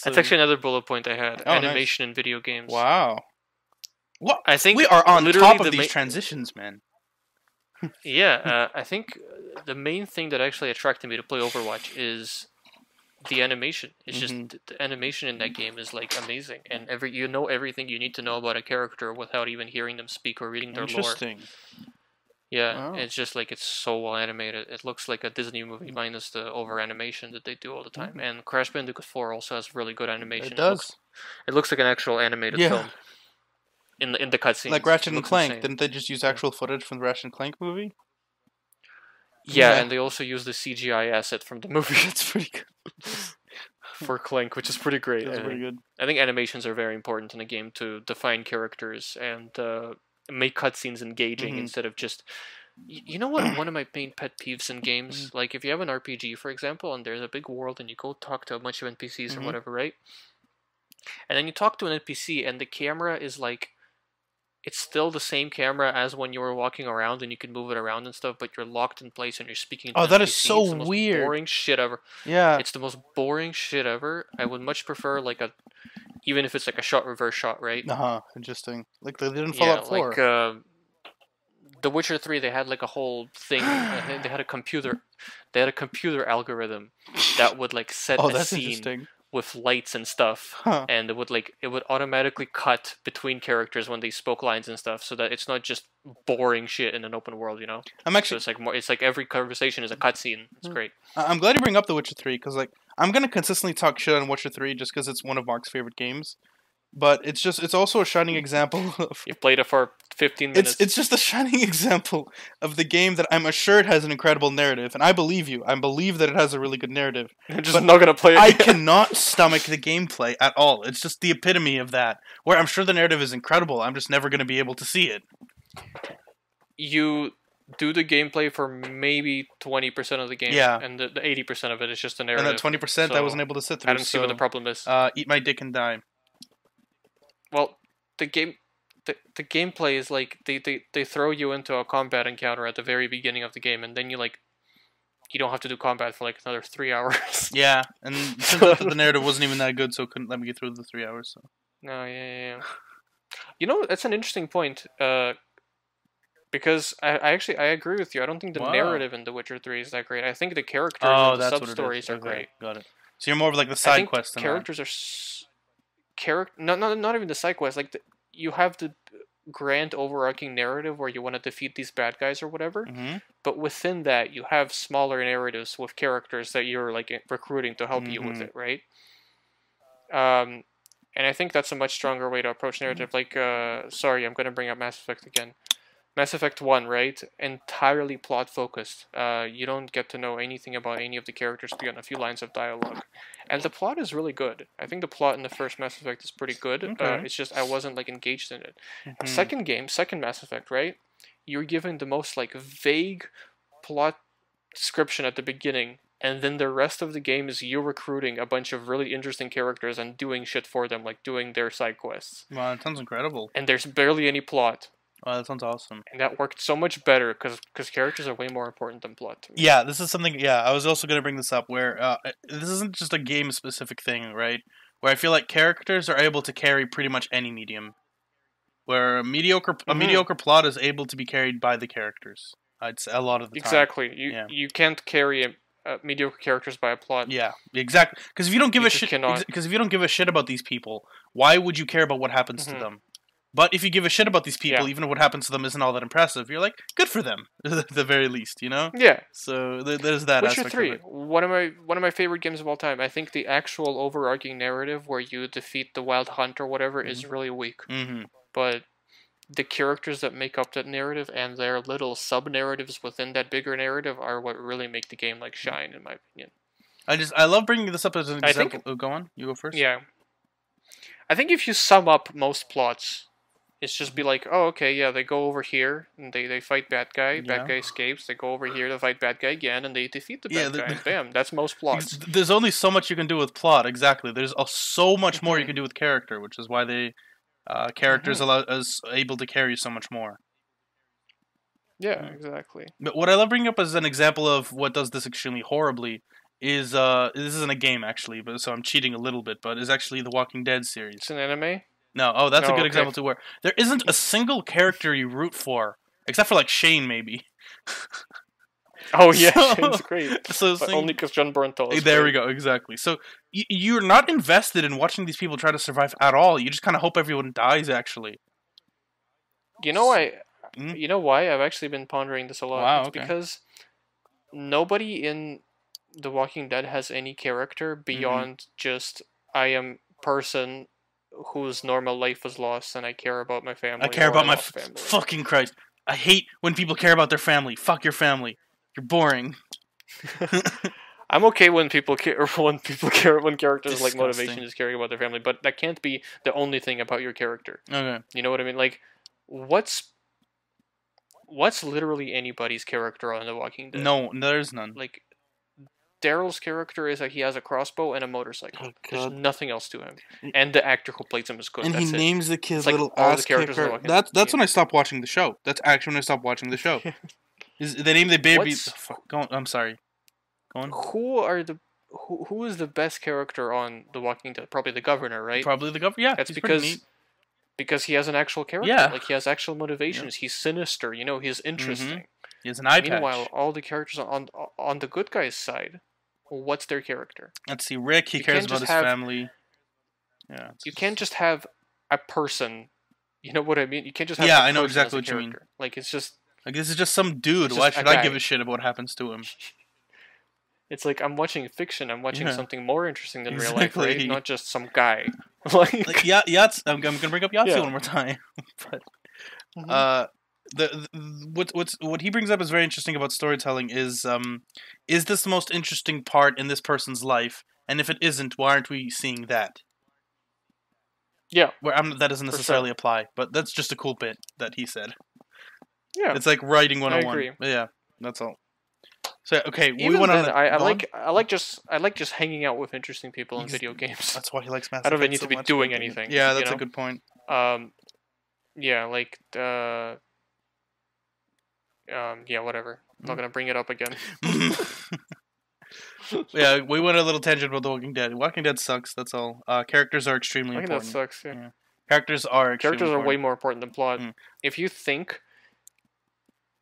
That's actually another bullet point I had. Oh, nice. Animation in video games. wow. What I think we are on top of the these ma- transitions, man. Yeah, uh, I think uh, the main thing that actually attracted me to play Overwatch is the animation. It's Mhm. just the animation in that game is like amazing, and every you know everything you need to know about a character without even hearing them speak or reading their lore. Interesting. Yeah, Wow. it's just like it's so well animated. It looks like a Disney movie minus the over animation that they do all the time. And Crash Bandicoot 4 also has really good animation. It does. looks, it looks like an actual animated Yeah. film. In the in the cutscenes, like Ratchet and Clank. insane. Didn't they just use actual footage from the Ratchet and Clank movie? Yeah, Yeah. and they also use the CGI asset from the movie. That's pretty good. for Clank, which is pretty great. That's I pretty think. good. I think animations are very important in a game to define characters and uh, make cutscenes engaging Mhm. instead of just. You know what? One of my main pet peeves in games, Mm-hmm. like if you have an RPG, for example, and there's a big world, and you go talk to a bunch of NPCs Mhm. or whatever, right? And then you talk to an NPC, and the camera is like, it's still the same camera as when you were walking around, and you can move it around and stuff, but you're locked in place and you're speaking. To Oh, that is NPC. so It's the most weird. Boring shit ever. Yeah. It's the most boring shit ever. I would much prefer like a, even if it's like a shot reverse shot, right? Uh huh. Interesting. Like they didn't yeah, Fallout Four. like uh, The Witcher Three, they had like a whole thing. they- they had a computer, they had a computer algorithm that would like set Oh, a that's scene interesting. With lights and stuff, Huh. and it would like it would automatically cut between characters when they spoke lines and stuff, so that it's not just boring shit in an open world, you know. I'm So actually it's like more. It's like every conversation is a cutscene. It's Mm. great. I'm glad you bring up The Witcher 3 because like I'm gonna consistently talk shit on Witcher 3 just because it's one of Mark's favorite games, but it's just it's also a shining example of You played it for 15 minutes. it's it's just a shining example of the game that I'm assured has an incredible narrative, and I believe you. I believe that it has a really good narrative. I'm just not gonna play it. I cannot stomach the gameplay at all. It's just the epitome of that. Where I'm sure the narrative is incredible, I'm just never gonna be able to see it. you do the gameplay for maybe 20% of the game. Yeah. And the, the 80% of it is just the narrative. And that twenty percent I wasn't able to sit through. I don't see what the problem is. Uh, eat my dick and die. Well, the game. The, the gameplay is like they, they, they throw you into a combat encounter at the very beginning of the game and then you like you don't have to do combat for like another three hours. Yeah, and since the, narrative wasn't even that good, so it couldn't let me get through the three hours. So. No, yeah, yeah, yeah. You know, that's an interesting point. Uh, because I, I actually I agree with you. I don't think the Wow. narrative in The Witcher Three is that great. I think the characters Oh, and the sub what it is. stories are Okay, great. Got it. So you're more of like the I side think quest. the than that. characters are s- character not, not not even the side quest. Like the, you have the grand overarching narrative where you want to defeat these bad guys or whatever. Mhm. But within that, you have smaller narratives with characters that you're like recruiting to help you with Mhm. it, right? Um, and I think that's a much stronger way to approach narrative. Like, uh, sorry, I'm gonna bring up Mass Effect again. Mass Effect One, right? Entirely plot focused. Uh, you don't get to know anything about any of the characters beyond a few lines of dialogue, and the plot is really good. I think the plot in the first Mass Effect is pretty good. Uh, it's just I wasn't like engaged in it. Mhm. Second game, second Mass Effect, right? You're given the most like vague plot description at the beginning, and then the rest of the game is you recruiting a bunch of really interesting characters and doing shit for them, like doing their side quests. Wow, that sounds incredible. And there's barely any plot, Wow, that sounds awesome. and that worked so much better because because characters are way more important than plot to me. Yeah, this is something. Yeah, I was also going to bring this up where uh, this isn't just a game specific thing, right? Where I feel like characters are able to carry pretty much any medium. Where a mediocre a Mhm. mediocre plot is able to be carried by the characters. I'd a lot of the time. Exactly. You Yeah. you can't carry a, uh, mediocre characters by a plot. Yeah, exactly. Because if you don't give You a shit, because if you don't give a shit about these people, why would you care about what happens Mhm. to them? But if you give a shit about these people, Yeah. even if what happens to them isn't all that impressive, you're like, good for them, at the very least, you know. Yeah. So th- there's that Witcher aspect Three, of it. one of my one of my favorite games of all time. I think the actual overarching narrative where you defeat the Wild Hunt or whatever is really weak, hmm but the characters that make up that narrative and their little sub narratives within that bigger narrative are what really make the game like shine, in my opinion. I just I love bringing this up as an I think- example. oh, go on, you go first. Yeah, I think if you sum up most plots, it's just be like, oh, okay, yeah, they go over here and they, they fight bad guy, Yeah. bad guy escapes. They go over here to fight bad guy again, and they defeat the bad Yeah, the- guy. the- Bam, that's most plots. There's only so much you can do with plot. Exactly. There's uh, so much more you can do with character, which is why they uh, characters Mhm. allow is able to carry so much more. Yeah, Mm. exactly. But what I love bringing up as an example of what does this extremely horribly is uh this isn't a game actually, but so I'm cheating a little bit, but is actually the Walking Dead series. It's an anime. No, oh that's a good okay. example to where there isn't a single character you root for except for like Shane maybe. Oh yeah, So- Shane's great. So like- only because Jon Bernthal there we go, exactly. So y- you're not invested in watching these people try to survive at all. You just kind of hope everyone dies actually. You know why? Mm. You know why? I've actually been pondering this a lot. Wow, it's okay. because nobody in The Walking Dead has any character Mm-hmm. beyond just I am person whose normal life was lost and I care about my family. I care about my lost f- family. fucking Christ. I hate when people care about their family. Fuck your family. You're boring. I'm okay when people care when people care when characters like motivation is caring about their family, but that can't be the only thing about your character. Okay. You know what I mean? Like, what's what's literally anybody's character on The Walking Dead? No, there's none. Like, Daryl's character is that he has a crossbow and a motorcycle. Oh, There's nothing else to him, and the actor who plays him is good. and That's he it. names the kid It's like little all the ass characters are kicker. walking- That's that's yeah. when I stopped watching the show. That's actually when I stopped watching the show. Is they name the baby? What's- Fuck, go on, I'm sorry. Go on. Who are the who, who is the best character on The Walking Dead? Probably the governor, right? Probably the governor. Yeah, That's because because he has an actual character. Yeah. Like he has actual motivations. He's sinister. You know, he's mm-hmm. interesting. He has an eye Meanwhile, patch. all the characters on on the good guys' side, what's their character? Let's see, Rick. He you cares about his have- family. Yeah. You just- can't just have a person. You know what I mean? You can't just have. Yeah, I know exactly what you mean. Like it's just like this is just some dude. It's Why should I give a shit about what happens to him? It's like I'm watching fiction. I'm watching Yeah. something more interesting than real life, right? Not just some guy. like, Like yeah, Yahtzee. I'm, I'm gonna bring up Yahtzee Yeah. one more time. but Mhm. uh, the, the what what's what he brings up is very interesting about storytelling. Is um, is this the most interesting part in this person's life? And if it isn't, why aren't we seeing that? yeah, Where I'm, that doesn't For sure. necessarily apply, but that's just a cool bit that he said. yeah. It's like writing 101. agree. Yeah, that's all. So okay, we Even went on. the- I, I like I like just I like just hanging out with interesting people in video games. That's why he likes Mass I don't even need so to be doing anything, Yeah, you that's know? a good point. Um, yeah, like uh, um, yeah, whatever. I'm Mm. not gonna bring it up again. yeah, we went a little tangent about The Walking Dead. Walking Dead sucks. That's all. Uh, characters are extremely that important. sucks. Yeah. Yeah. Characters are extremely Characters are way more important than plot. Mm. If you think,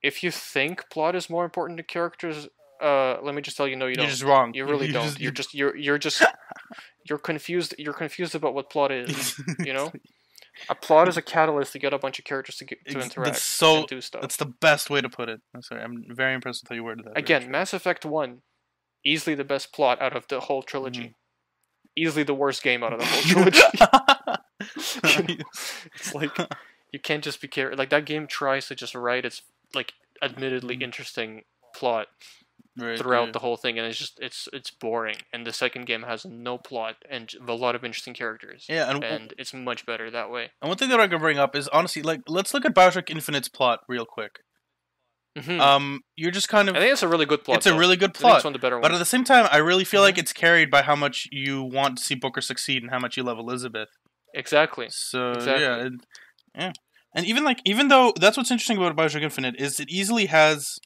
if you think plot is more important than characters, uh, let me just tell you, no, you You're just wrong. You really You don't. just- you're just you're you're just you're confused. You're confused about what plot is. You know, a plot is a catalyst to get a bunch of characters to get to interact that's so- and do stuff. That's the best way to put it. I'm sorry. I'm very impressed with how you worded that. Again. Mass Effect One, easily the best plot out of the whole trilogy. Mm-hmm. Easily the worst game out of the whole trilogy. it's like you can't just be care like that game tries to just write its like admittedly Mhm. interesting plot Right, throughout yeah. the whole thing and it's just it's it's boring and the second game has no plot and a lot of interesting characters Yeah, and, and it's much better that way and one thing that I can bring up is honestly, like, let's look at Bioshock Infinite's plot real quick. Mhm. Um, you're just kind of I think it's a really good plot it's a really good plot. it's one of the better But at the same time, I really feel like Mhm. it's carried by how much you want to see Booker succeed and how much you love Elizabeth. exactly So Exactly. yeah, it, yeah, and even like even though that's what's interesting about Bioshock Infinite is it easily has.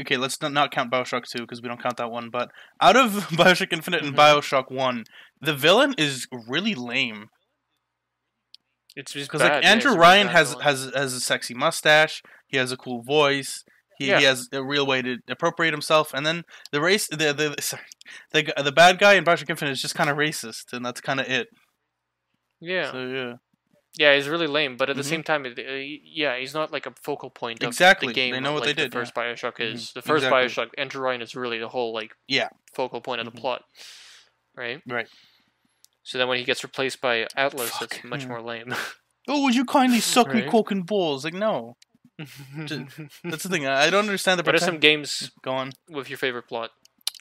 Okay, let's not, count Bioshock Two because we don't count that one. But out of Bioshock Infinite and Mhm. Bioshock One, the villain is really lame it's just because like Andrew really Ryan has villain. has has a sexy mustache. He has a cool voice. He, Yeah. he has a real way to appropriate himself, and then the race, the the sorry, the, the bad guy in Bioshock Infinite is just kind of racist, and that's kind of it. yeah So yeah, yeah he's really lame but at the Mhm. same time it, uh, yeah he's not like a focal point of Exactly, the game they know what like they the did, yeah. first bioshock Mhm, is the first exactly. bioshock andrew ryan is really the whole like Yeah. focal point of the Mhm. plot right right. So then when he gets replaced by Atlas, Fuck, it's much yeah. more lame. Oh, would you kindly suck me Right. cock and balls? Like no, that's the thing. I I don't understand the. what are some games Go on. with your favorite plot?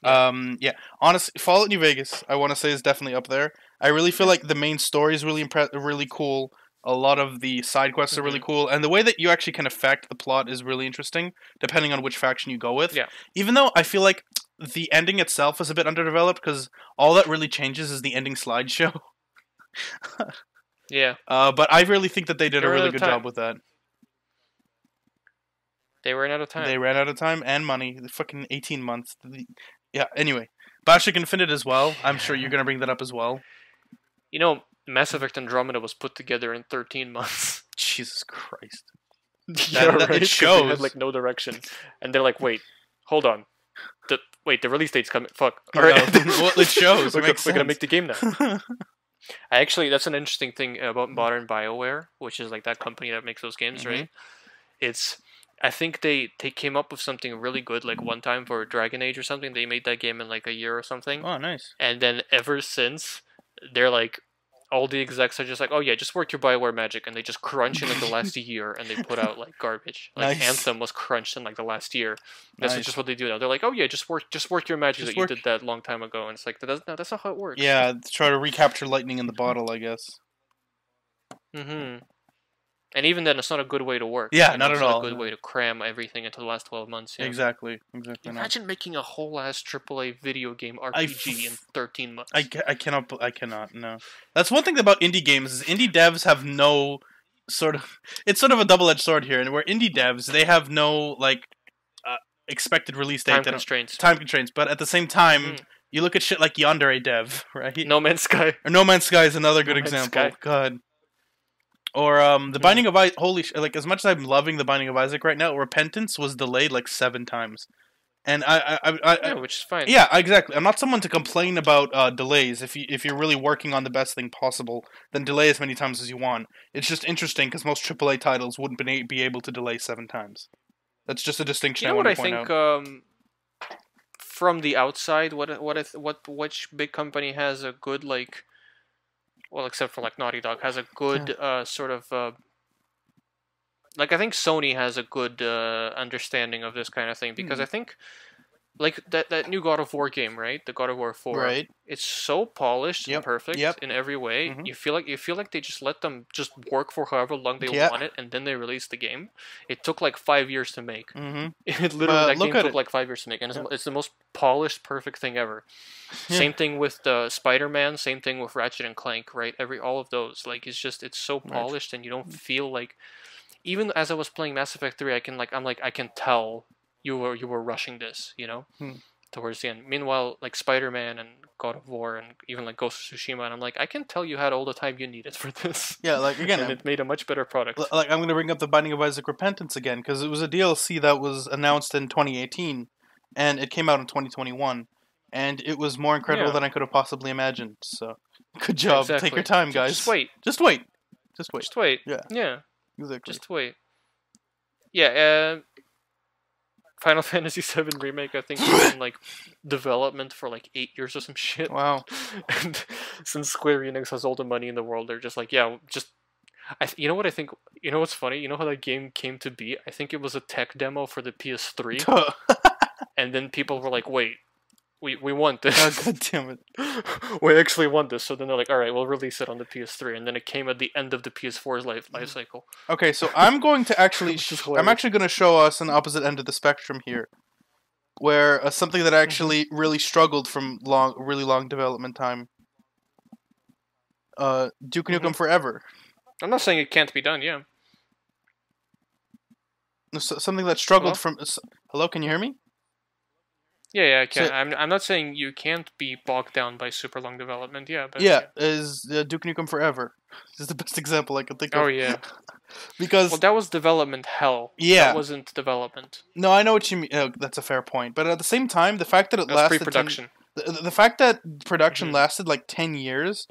Yeah. Um, yeah. Honestly, Fallout New Vegas, I want to say is definitely up there. I really feel like the main story is really impre- really cool. A lot of the side quests are really Mm-hmm. cool, and the way that you actually can affect the plot is really interesting, depending on which faction you go with. Yeah. Even though I feel like the ending itself is a bit underdeveloped, because all that really changes is the ending slideshow. Yeah, Uh, but I really think that they did They a really good time. job with that. they ran out of time. They ran out of time and money. The fucking eighteen months. Yeah. Anyway, Bioshock Infinite as well. I'm sure you're gonna bring that up as well. You know, Mass Effect Andromeda was put together in 13 months. Jesus Christ. yeah, that- it right. 'Cause They shows. had like no direction, and they're like, "Wait, hold on, the wait, the release date's coming. Fuck. No, All right, well, it shows. It we're, we're gonna make the game now." I actually, that's an interesting thing about modern Bioware, which is like that company that makes those games, Mhm. right? It's, I think they they came up with something really good like one time for Dragon Age or something. They made that game in like a year or something, oh, nice. and then ever since, they're like, all the execs are just like, oh yeah, just work your Bioware magic, and they just crunch in like the last year, and they put out like garbage. Like Nice. Anthem was crunched in like the last year. That's Nice. just what they do now. They're like, oh yeah, just work, just work your magic Just that work- you did that long time ago, and it's like that's no, that's not how it works. Yeah, try to recapture lightning in the bottle, I guess. Mm-hmm. And even then, it's not a good way to work. Yeah, not at not all, a good way to cram everything into the last twelve months. Yeah. Exactly. Exactly. not. Imagine making a whole ass AAA video game RPG in thirteen months. I, I cannot. I cannot. No. That's one thing about indie games is indie devs have no sort of. It's sort of a double edged sword here, and where indie devs they have no like uh, expected release date. Time constraints. time constraints, but at the same time, Mm. you look at shit like Yandere Dev, right? No Man's Sky. Or No Man's Sky is another good No example. God. Or um, the. Binding of Isaac. Holy sh! Like as much as I'm loving the Binding of Isaac right now, Repentance was delayed like seven times, and I, I, I, I Yeah, which is fine. yeah, exactly. I'm not someone to complain about uh, delays. If you if you're really working on the best thing possible, then delay as many times as you want. It's just interesting because most AAA titles wouldn't be, be able to delay seven times. That's just a distinction. You know I what I think? Um, from the outside, what what if, what which big company has a good like, well, except for like Naughty Dog, has a good uh, sort of uh, like I think Sony has a good uh, understanding of this kind of thing because Hmm. I think like that that new God of War game, right? The God of War Four. right? It's so polished Yep, and perfect yep. in every way. Mhm. You feel like you feel like they just let them just work for however long they Yeah. want it, and then they release the game. It took like five years to make. Mm-hmm. It literally Uh, that game took it. like five years to make, and it's, Yeah. it's the most polished, perfect thing ever. Yeah. Same thing with the Spider-Man. Same thing with Ratchet and Clank. Right, every all of those. Like it's just it's so Right. polished, and you don't feel like. Even as I was playing Mass Effect Three, I can like I'm like I can tell you were you were rushing this. You know. Hmm. Towards the end. Meanwhile, like Spider-Man and God of War and even like Ghost of Tsushima, and I'm like, I can tell you had all the time you needed for this. Yeah, like again, and I'm- it made a much better product. Like I'm going to bring up the Binding of Isaac Repentance again because it was a DLC that was announced in 2018, and it came out in 2021, and it was more incredible Yeah. than I could have possibly imagined. So, good job. Take your time, guys. Just wait. Just wait. Just wait. Just wait. Yeah. Yeah. Exactly. Just wait. Yeah, uh, Final Fantasy VII remake. I think was in like development for like eight years or some shit. Wow. and since Square Enix has all the money in the world, they're just like, yeah, just. I you know what I think? You know what's funny? You know how that game came to be? I think it was a tech demo for the PS3, oh and then people were like, "Wait, we we want this. god damn it. we actually want this." So then they're like, "All right, we'll release it on the PS3," and then it came at the end of the PS4's life life cycle. Okay, so I'm going to actually. I'm actually going to show us an opposite end of the spectrum here, where uh, something that actually really struggled from long, really long development time. Uh, Duke Nukem Forever. I'm not saying it can't be done. Yeah. S- something that struggled Hello? from. Hello, can you hear me? Yeah, yeah, I can. So- I'm, I'm not saying you can't be bogged down by super long development. Yeah, but yeah, is uh, Duke Nukem Forever. Is the best example I can think of. Oh yeah. because Well, that was development hell. Yeah. That wasn't development. no, I know what you mean. Uh, that's a fair point, but at the same time, the fact that it That was lasted 10 pre-production. the, the fact that production Mhm. lasted like 10 years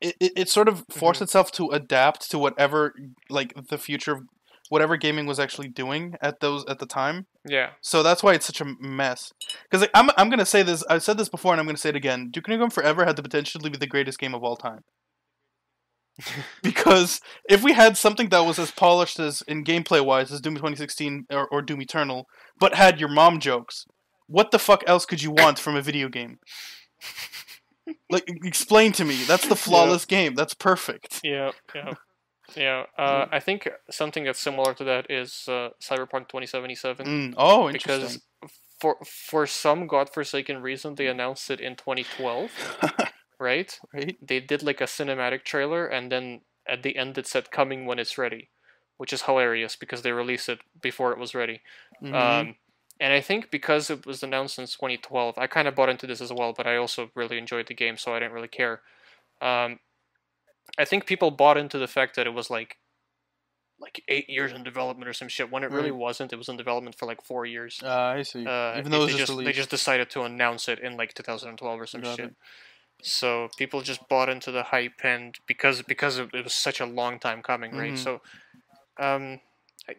it, it, it sort of forced Mm-hmm. itself to adapt to whatever like the future of whatever gaming was actually doing at those at the time. Yeah. so that's why it's such a mess. Because like, I'm, I'm gonna say this i've said this before and i'm gonna say it again. Duke nukem forever had the potential to be the greatest game of all time. Because if we had something that was as polished as in gameplay wise as doom 2016 or, or doom eternal but had your mom jokes what the fuck else could you want from a video game? Like explain to me. That's the flawless game. That's perfect. Yeah. Yeah. Yeah. Uh, I think something that's similar to that is uh, Cyberpunk 2077 Mm, oh interesting because for for some godforsaken reason they announced it in 2012, right? right They did like a cinematic trailer and then at the end it said coming when it's ready, which is hilarious because they released it before it was ready. Mhm. Um, and I think because it was announced in 2012, I kind of bought into this as well, but I also really enjoyed the game, so I didn't really care. Um, I think people bought into the fact that it was like like eight years in development or some shit when it really Right. wasn't. It was in development for like four years. uh, i see Uh, even though it they was just just they just decided to announce it in like 2012 or some Got shit. it. So people just bought into the hype, and because because it was such a long time coming, right? Mhm. So, um,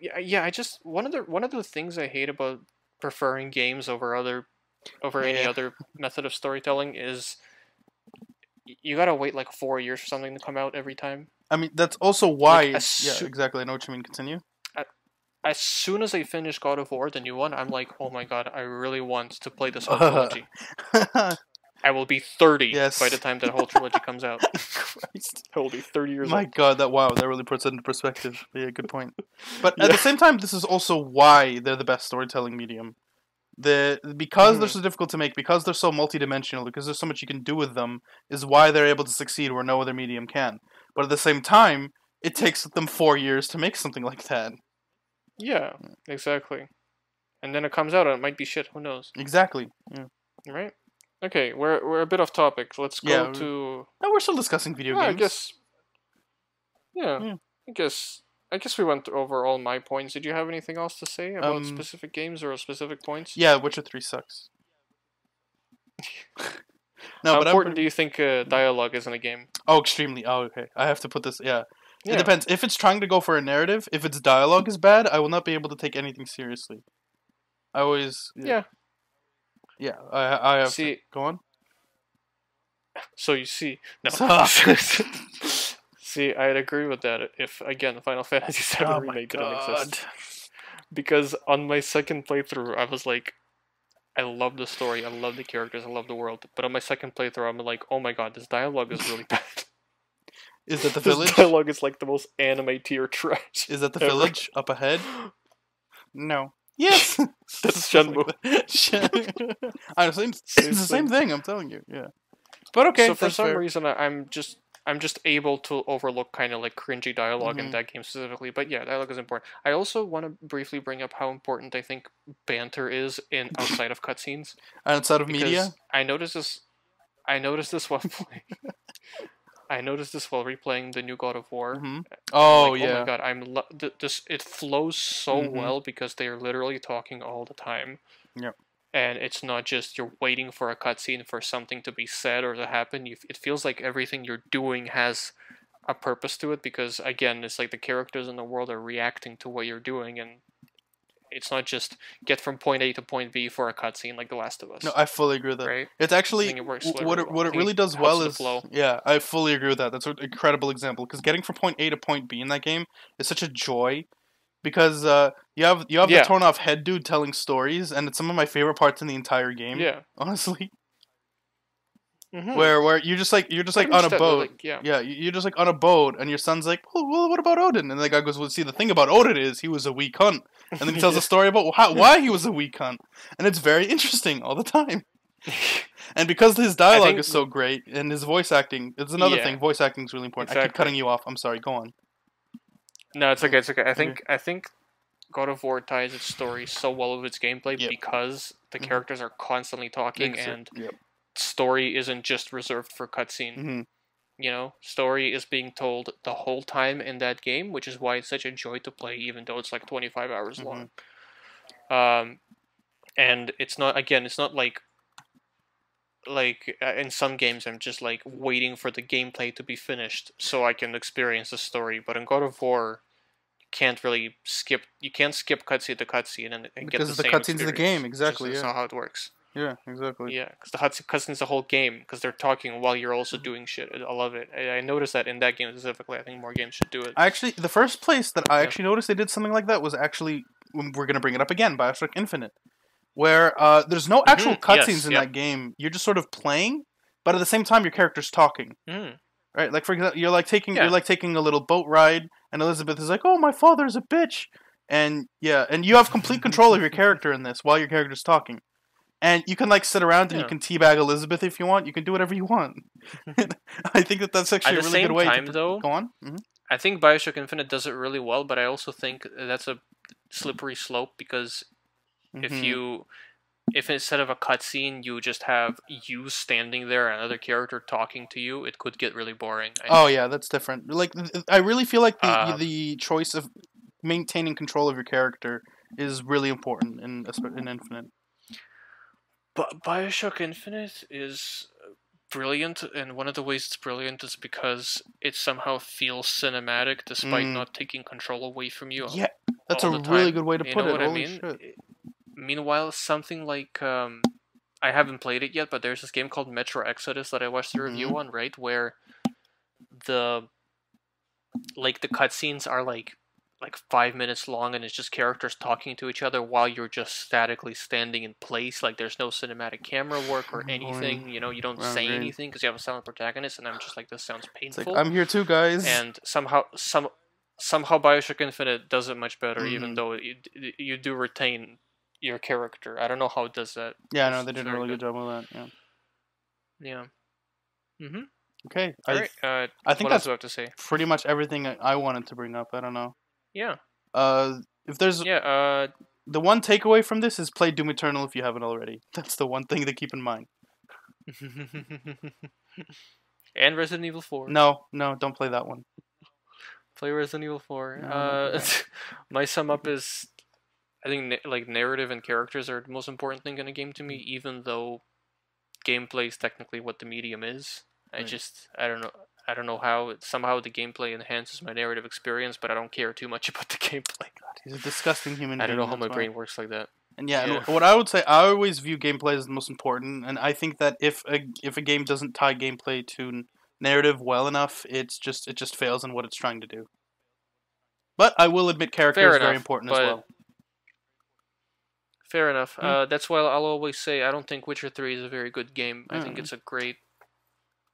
yeah, yeah, I just one of the one of the things I hate about preferring games over other over any other method of storytelling is you gotta wait like four years for something to come out every time. i mean that's also why Like, yeah exactly i know what you mean continue As soon as I finish God of War, the new one, I'm like, oh my god, I really want to play this whole trilogy. I will be 30 Yes. by the time that whole trilogy comes out. Christ. I will be 30 years My old. God, that wow, that really puts it into perspective. Yeah, good point. But at the same time, this is also why they're the best storytelling medium. The because they're Mhm. so difficult to make, because they're so multidimensional, because there's so much you can do with them, is why they're able to succeed where no other medium can. But at the same time, it takes them four years to make something like that. Yeah, exactly. And then it comes out and it might be shit. Who knows? Exactly. Yeah. Right? Okay, we're we're a bit off topic. Let's go Yeah, to. No, we're still discussing video Yeah, I games. guess. Yeah. Yeah. I guess I guess we went over all my points. Did you have anything else to say about Um, specific games or specific points? Yeah, Witcher Three sucks. no, How important pretty- do you think uh, dialogue is in a game? oh, extremely. Oh, okay. I have to put this. Yeah. Yeah. It depends. If it's trying to go for a narrative, if its dialogue is bad, I will not be able to take anything seriously. I always. Yeah. Yeah. I I have. See- to, go on. So you see, no. Stop. see, I'd agree with that if again Final Fantasy VII Oh remake didn't exist. Because on my second playthrough, I was like, I love the story, I love the characters, I love the world. But on my second playthrough, I'm like, oh my god, this dialogue is really bad. Is that the this village? dialogue is like the most anime tier trash. Is that the ever. village up ahead? No. Yes. That's Shenmue. like that. I was it's the same thing. thing. I'm telling you. Yeah. But okay, so for some fair. reason, I'm just I'm just able to overlook kind of like cringy dialog in Mhm. that game specifically. But yeah, dialogue is important. I also want to briefly bring up how important I think banter is in outside of cutscenes. outside of media. I noticed this. I noticed this while playing. I noticed this while replaying the new God of War. hmm Oh Like, yeah. Oh my god, I'm lo- th- this. It flows so Mhm. well because they are literally talking all the time. Yep. And it's not just you're waiting for a cutscene for something to be said or to happen. You, it feels like everything you're doing has a purpose to it because again, it's like the characters in the world are reacting to what you're doing, and it's not just get from point A to point B for a cutscene like The Last of Us. No, I fully agree with that. right? It's actually it works what it, well. what it really does helps well is yeah, I fully agree with that. That's an incredible example because getting from point A to point B in that game is such a joy because uh, you have you have Yeah. the torn off head dude telling stories and it's some of my favorite parts in the entire game. Yeah. honestly, Mhm. where where you're just like you're just like on a boat. like, yeah. Yeah, you- you're just like on a boat, and your son's like, well, well, what about Odin? And the guy goes, well, see, the thing about Odin is he was a weak cunt. And then he tells a story about how, why he was a weak cunt. And it's very interesting all the time. And because his dialogue think- is so great, and his voice acting, it's another Yeah. thing. Voice acting is really important. I keep cutting you off. I'm sorry. Go on. No, it's okay. It's okay. I think I think God of War ties its story so well with its gameplay Yep. because the Mhm. characters are constantly talking and yep. story isn't just reserved for cutscene. hmm You know, story is being told the whole time in that game, which is why it's such a joy to play, even though it's like 25 hours Mhm. long. Um, and it's not again, it's not like like uh, in some games I'm just like waiting for the gameplay to be finished so I can experience the story. But in God of War, you can't really skip. You can't skip cutscene to cutscene and, and get Because the of the same cutscenes of the game, exactly, Just, yeah. That's not how it works. Yeah, exactly. Yeah, because the cutscene cutscene's the whole game because they're talking while you're Mm-hmm. also doing shit. I love it. I, I noticed that in that game specifically. I think more games should do it. I actually, the first place that I Yeah. actually noticed they did something like that was actually, when we're going to bring it up again, Bioshock Infinite, where uh, there's no actual Mhm, cutscenes yes, in yep. that game. You're just sort of playing, but at the same time, your character's talking. Mm. Right, like for example, you're like taking Yeah. you're like taking a little boat ride, and Elizabeth is like, "Oh, my father's a bitch," and yeah, and you have complete control of your character in this while your character's talking, and you can like sit around and you can teabag Elizabeth if you want. You can do whatever you want. I think that that's actually a really good same way. time, to though, go on. hmm I think Bioshock Infinite does it really well, but I also think that's a slippery slope because if Mhm. you if instead of a cutscene you just have you standing there and another character talking to you, it could get really boring. Oh yeah, that's different. Like I really feel like the Um, the choice of maintaining control of your character is really important in in Infinite. But Bioshock Infinite is brilliant, and one of the ways it's brilliant is because it somehow feels cinematic despite Mm. not taking control away from you. Yeah, that's a really good way to You put know it. what I mean? shit. Meanwhile, something like um, I haven't played it yet, but there's this game called Metro Exodus that I watched the review Mm-hmm. on, right? Where the like the cutscenes are like like five minutes long, and it's just characters talking to each other while you're just statically standing in place. Like there's no cinematic camera work or anything. You know, you don't Wow, say great. anything because you have a silent protagonist, and I'm just like, this sounds It's like painful. I'm here too, guys. and somehow some somehow Bioshock Infinite does it much better, even Mhm. though you you do retain your character. I don't know how it does that. yeah, It's- no, they did a really good job with that. Yeah. Yeah. Mm-hmm. Okay, All I right. Uh, I think what that's I have to say? pretty much everything I- I wanted to bring up. I don't know. Yeah. Uh, if there's Yeah. Uh, the one takeaway from this is play Doom Eternal if you haven't already. That's the one thing to keep in mind. and Resident Evil Four. No, no, don't play that one. Play Resident Evil 4. No, uh, my sum up is I think like narrative and characters are the most important thing in a game to me, mm. even though gameplay is technically what the medium is. I Right. just I don't know I don't know how it, somehow the gameplay enhances my narrative experience, but I don't care too much about the gameplay. God, He's a disgusting human. I don't know how my why. brain works like that. And yeah, Yeah. And what I would say, I always view gameplay as the most important, and I think that if a if a game doesn't tie gameplay to narrative well enough, it's just it just fails in what it's trying to do. But I will admit, character Fair is very enough, important as well. Fair enough. Hmm. Uh, that's why I'll always say I don't think Witcher Three is a very good game. I think Hmm. it's a great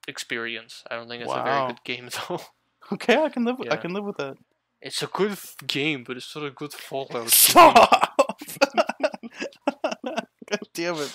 experience. I don't think it's a very good game though. Okay, I can live. I Yeah. can live with that. It's a good f- game, but it's not a good Fallout. Stop! God damn it!